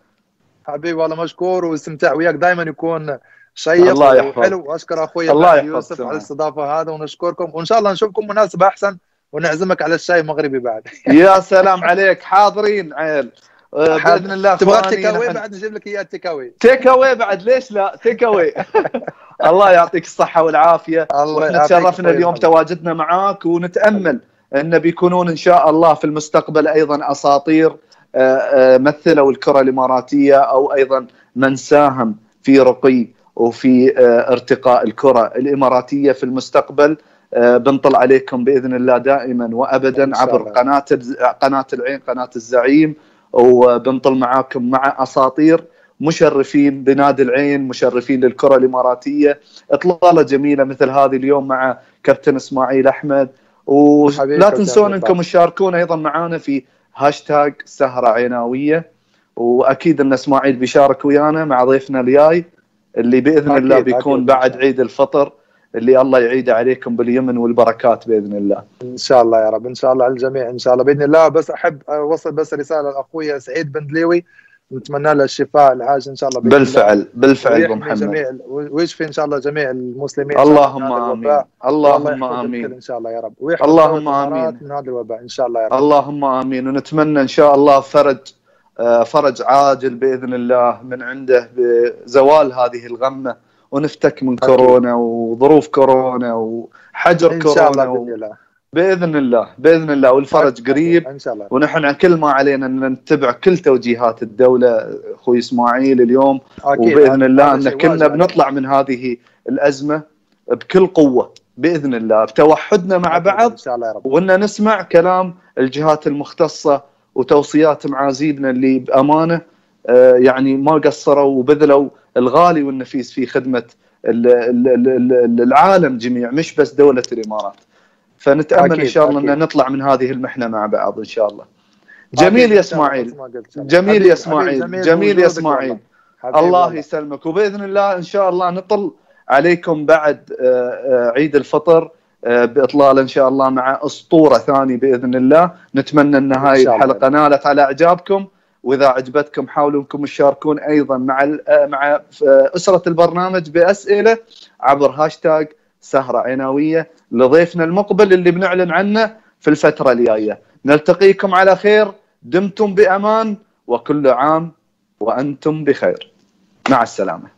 حبيبي والله مشكور واستمتاع وياك. دائما يكون شيق الله وحلو. وأشكر أخوي الله يوسف على الاستضافة هذا ونشكركم. وإن شاء الله نشوفكم مناسبة أحسن ونعزمك على الشاي المغربي بعد. يا سلام عليك. حاضرين عيل. بإذن الله تبغى تيك أوي بعد؟ نجيب لك إياه تيك أوي. تيك أوي بعد؟ ليش لا؟ تيك أوي. الله يعطيك الصحة والعافية. وإحنا تشرفنا اليوم تواجدنا معاك ونتأمل أن بيكونون إن شاء الله في المستقبل أيضا أساطير آه، آه، مثلوا الكرة الإماراتية أو أيضا من ساهم في رقي وفي آه، ارتقاء الكرة الإماراتية في المستقبل. بنطل عليكم بإذن الله دائما وابدا عبر قناة قناة العين قناة الزعيم. وبنطل معاكم مع أساطير مشرفين بنادي العين مشرفين للكرة الإماراتية. إطلالة جميلة مثل هذه اليوم مع كابتن إسماعيل أحمد. ولا تنسون أنكم تشاركون أيضا معنا في هاشتاج سهرة عيناوية. وأكيد أن إسماعيل بيشارك ويانا مع ضيفنا الجاي اللي بإذن أكيد الله بيكون أكيد بعد عيد الفطر. اللي الله يعيده عليكم باليمن والبركات بإذن الله. إن شاء الله يا رب إن شاء الله على الجميع إن شاء الله بإذن الله. بس أحب أوصل بس رسالة لأخوي سعيد بن دليوي. نتمنى له الشفاء العاجل إن شاء الله بالفعل الله. بالفعل أبو محمد. جميع ويشفي إن شاء الله جميع المسلمين. اللهم آمين. اللهم آمين. إن شاء الله يا رب. اللهم آمين. من هذا الوباء إن شاء الله يا رب. اللهم آمين. ونتمنى إن شاء الله فرج آه، فرج عاجل بإذن الله من عنده بزوال هذه الغمة. ونفتك من كورونا وظروف كورونا وحجر كورونا إن شاء الله بإذن الله. بإذن الله بإذن الله. والفرج قريب. إن شاء الله. ونحن كل ما علينا أن نتبع كل توجيهات الدولة أخوي إسماعيل اليوم. أكيد. وبإذن الله أن كلنا بنطلع من هذه الأزمة بكل قوة بإذن الله. بتوحدنا مع بعض إن شاء الله يا رب. وإن نسمع كلام الجهات المختصة وتوصيات معازيبنا اللي بأمانة يعني ما قصروا وبذلوا الغالي والنفيس في خدمة العالم جميع مش بس دولة الإمارات. فنتأمل إن شاء الله ان نطلع من هذه المحنة مع بعض إن شاء الله. جميل يا إسماعيل. جميل يا إسماعيل. جميل يا إسماعيل. الله يسلمك. وبإذن الله إن شاء الله نطل عليكم بعد آه، آه، عيد الفطر آه، بإطلالة إن شاء الله مع أسطورة ثاني بإذن الله. نتمنى إن هاي الحلقة نالت على إعجابكم. وإذا عجبتكم حاولوا انكم تشاركون أيضا مع مع أسرة البرنامج بأسئلة عبر هاشتاج سهرة عناوية لضيفنا المقبل اللي بنعلن عنه في الفترة الجاية. نلتقيكم على خير. دمتم بأمان وكل عام وأنتم بخير. مع السلامة.